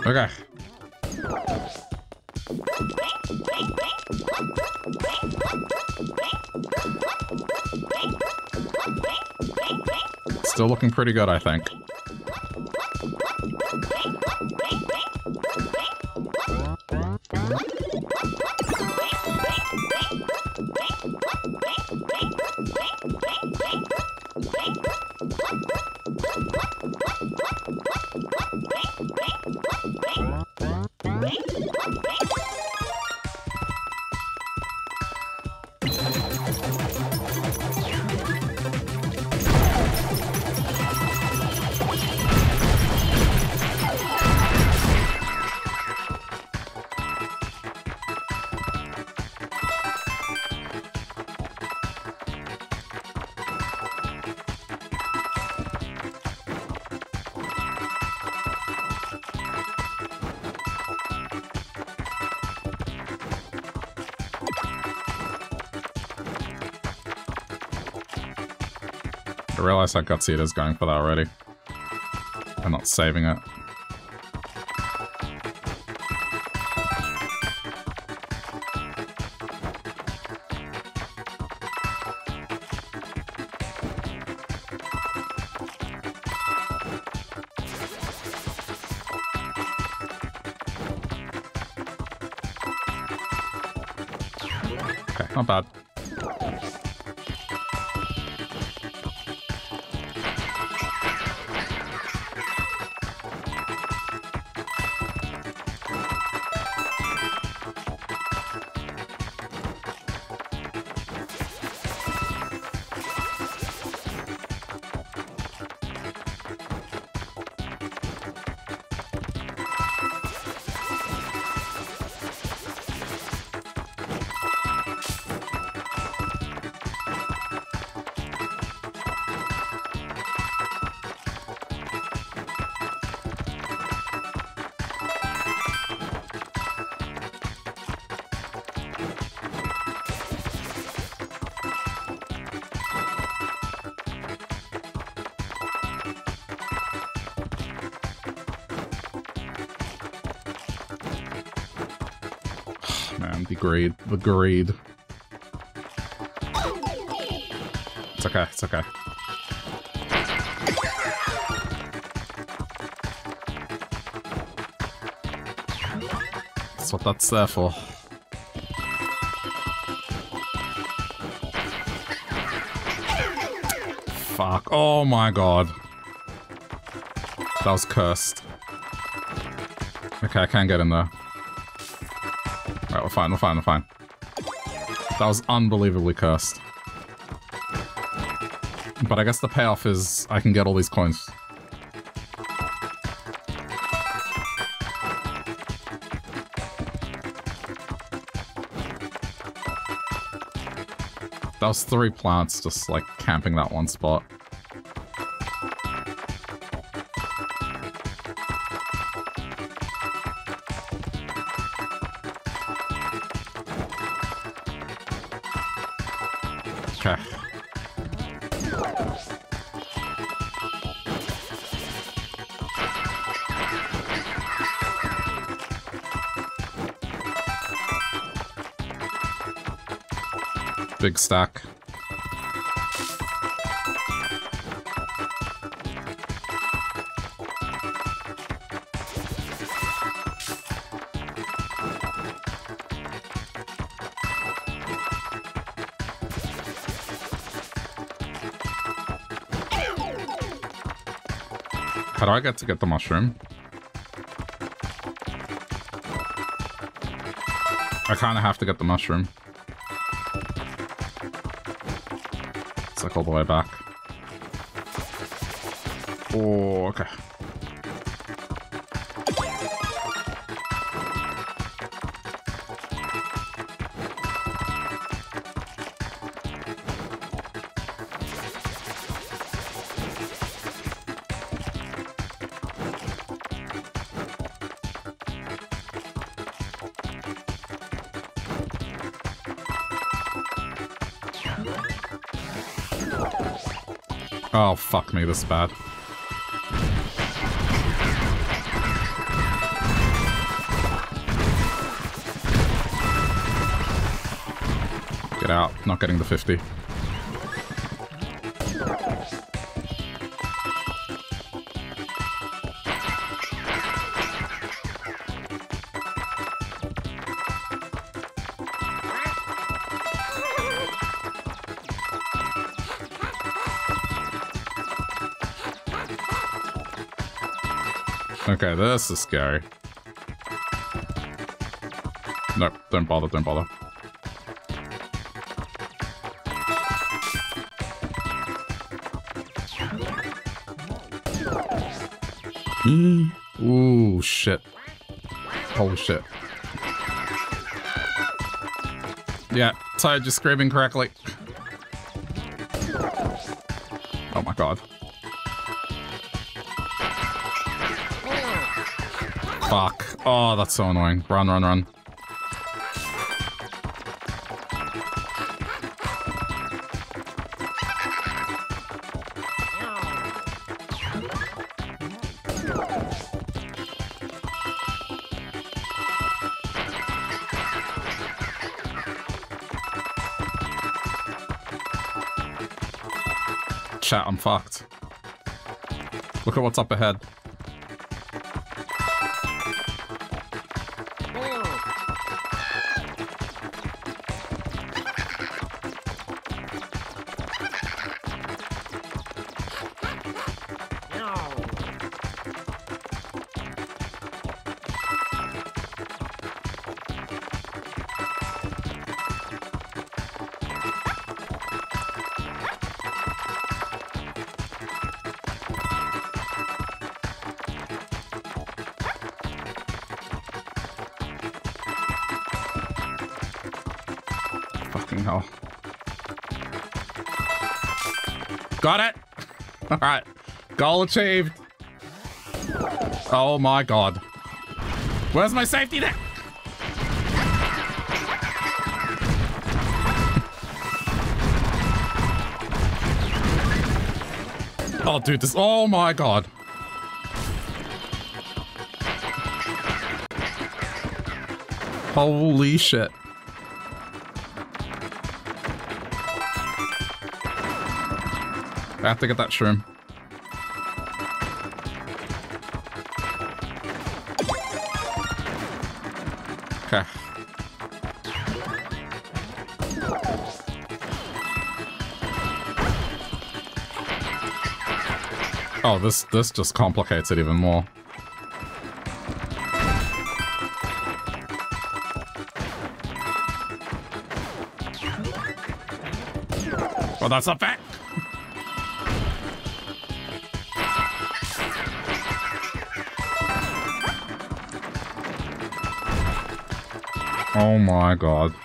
Okay. Still looking pretty good, I think. How gutsy it is going for that already. I'm not saving it. Grade. It's okay, it's okay. That's what that's there for. Fuck. Oh my god. That was cursed. Okay, I can't get in there Alright, we're fine, we're fine, we're fine. That was unbelievably cursed. But I guess the payoff is I can get all these coins. That was three plants just, like, camping that one spot. Big stack. How do I get to get the mushroom? I kind of have to get the mushroom. All the way back. Oh, okay. Oh, fuck me, this is bad. Get out. Not getting the 50. Okay, this is scary. Nope, don't bother, don't bother. Ooh, shit. Holy shit. Yeah, Ty just screaming correctly. Oh my god. Fuck. Oh, that's so annoying. Run, run, run. Chat, I'm fucked. Look at what's up ahead. Alright. Goal achieved. Oh my god. Where's my safety net? Oh, dude, this... Oh my god. Holy shit. I have to get that shroom. Oh, this this just complicates it even more. Well, that's not fair. Oh my god.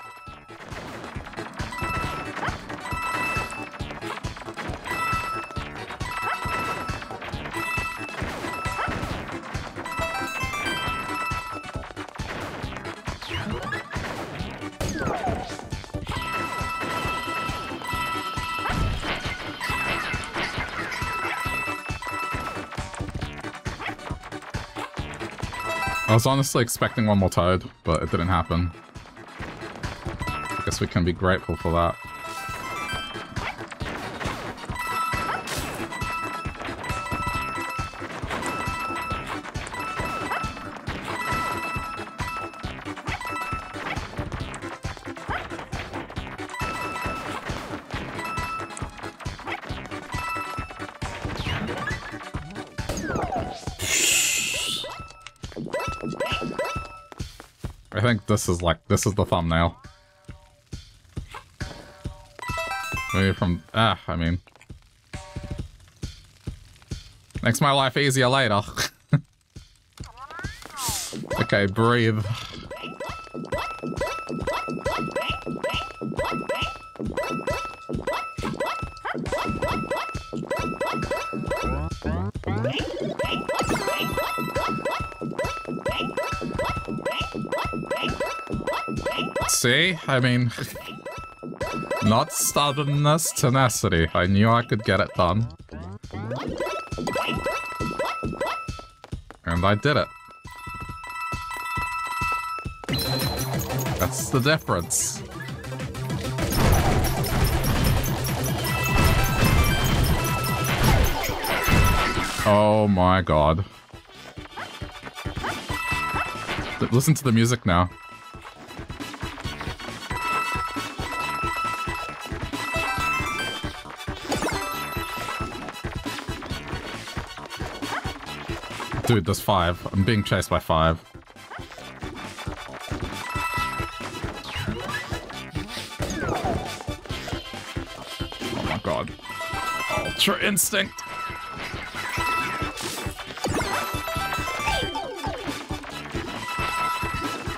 Was honestly expecting one more toad, but it didn't happen. I guess we can be grateful for that. I think this is like, this is the thumbnail. Maybe from, ah, I mean. Makes my life easier later. okay, breathe. See? I mean... Not stubbornness, tenacity. I knew I could get it done. And I did it. That's the difference. Oh my god. Listen to the music now. Dude, there's five. I'm being chased by five. Oh my god. Ultra Instinct!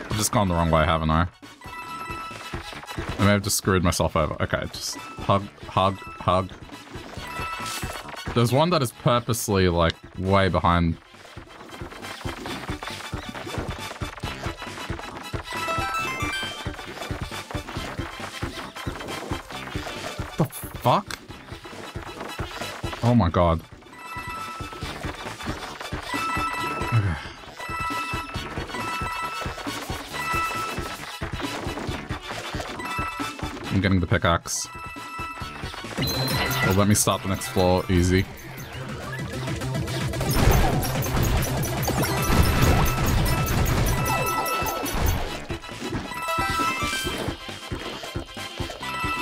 I've just gone the wrong way, haven't I? I may have just screwed myself over. Okay, just hug, hug, hug. There's one that is purposely, like, way behind Oh my god. I'm getting the pickaxe. Well, let me start the next floor easy.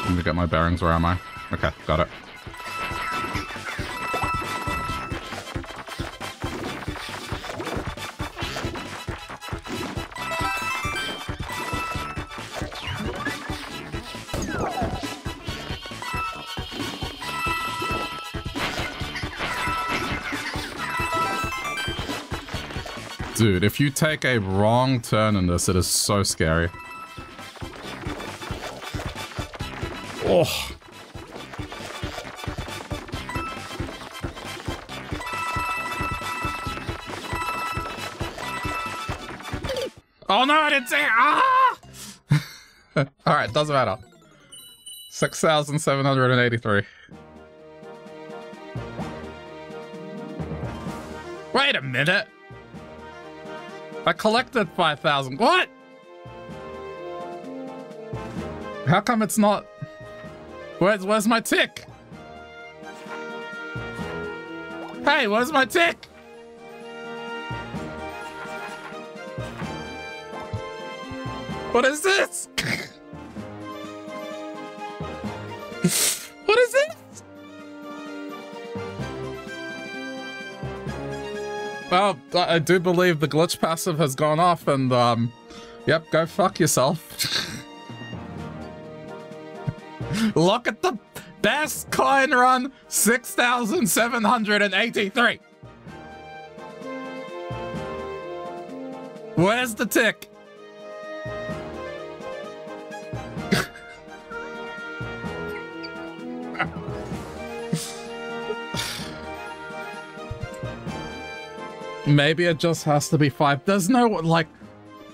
Let me get my bearings. Where am I? Okay, got it. Dude, if you take a wrong turn in this, it is so scary. Oh. Oh no, I didn't say Ah! Alright, doesn't matter. 6,783. Wait a minute! I collected 5,000. What? How come it's not... Where's, where's my tick? Hey, where's my tick? What is this? what is this? Well, I do believe the glitch passive has gone off and, um, yep, go fuck yourself. Look at the best coin run, 6,783. Where's the tick? Maybe it just has to be five. There's no, like,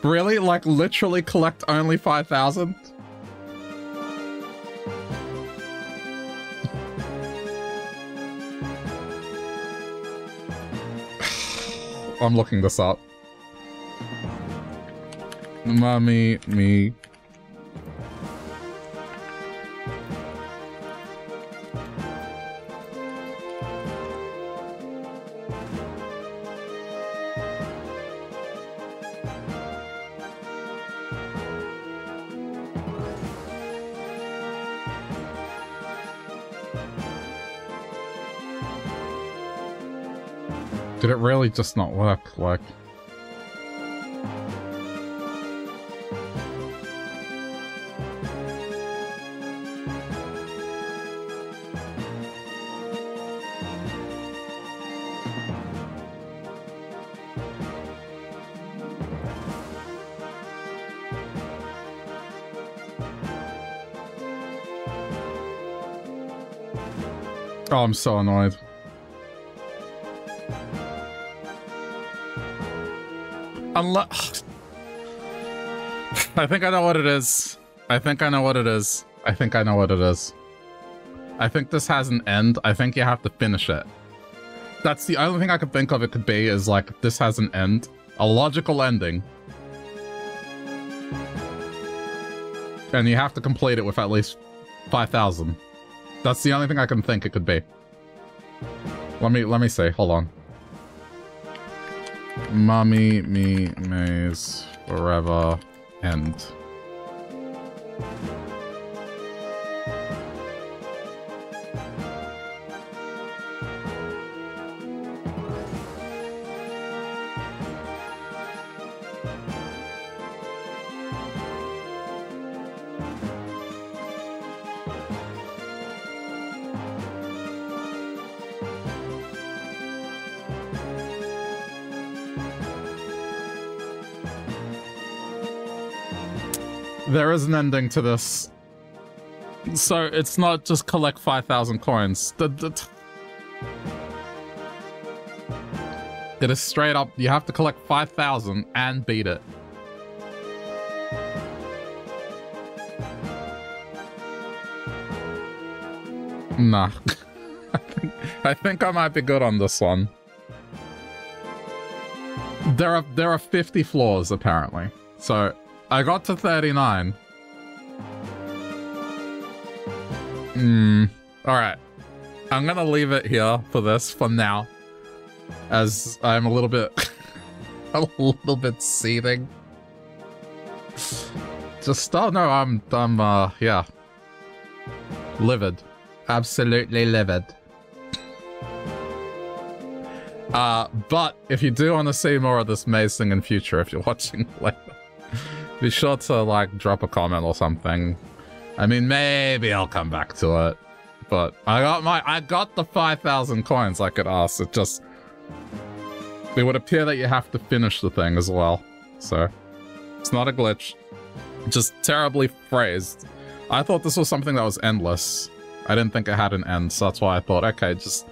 really? Like, literally collect only 5,000? I'm looking this up. Mummy, me, probably just not work, like... Oh, I'm so annoyed. Unless... I think I know what it is. I think I know what it is. I think I know what it is. I think this has an end. I think you have to finish it. That's the only thing I could think of it could be is like, this has an end. A logical ending. And you have to complete it with at least 5,000. That's the only thing I can think it could be. Let me, let me see. Hold on. Mummy, me, maze, forever, end. Is an ending to this. So it's not just collect 5,000 coins. It is straight up, you have to collect 5,000 and beat it. Nah. I, think, I think I might be good on this one. There are there are 50 floors apparently. So I got to 39. Hmm. Alright. I'm gonna leave it here for this for now. As I'm a little bit... a little bit seething. Just, oh no, I'm, I'm, uh, yeah. Livid. Absolutely livid. Uh, but if you do want to see more of this maze thing in future, if you're watching later, be sure to, like, drop a comment or something. I mean, maybe I'll come back to it. But I got my- I got the 5,000 coins I could ask. It just... It would appear that you have to finish the thing as well. So, it's not a glitch. Just terribly phrased. I thought this was something that was endless. I didn't think it had an end, so that's why I thought, okay, just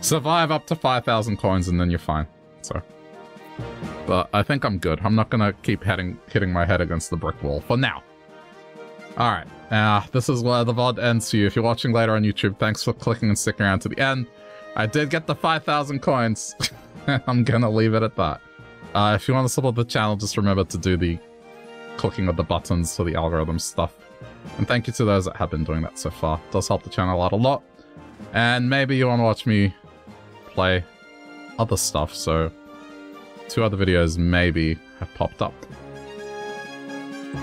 survive up to 5,000 coins and then you're fine. So... But I think I'm good. I'm not gonna keep heading, hitting my head against the brick wall for now. Alright, uh, this is where the VOD ends for you. If you're watching later on YouTube, thanks for clicking and sticking around to the end. I did get the 5,000 coins. I'm gonna leave it at that. Uh, if you want to support the channel, just remember to do the clicking of the buttons for the algorithm stuff. And thank you to those that have been doing that so far. It does help the channel out a lot. And maybe you want to watch me play other stuff, so two other videos maybe have popped up.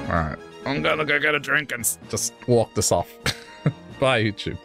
Alright, I'm gonna go get a drink and just walk this off. Bye, YouTube.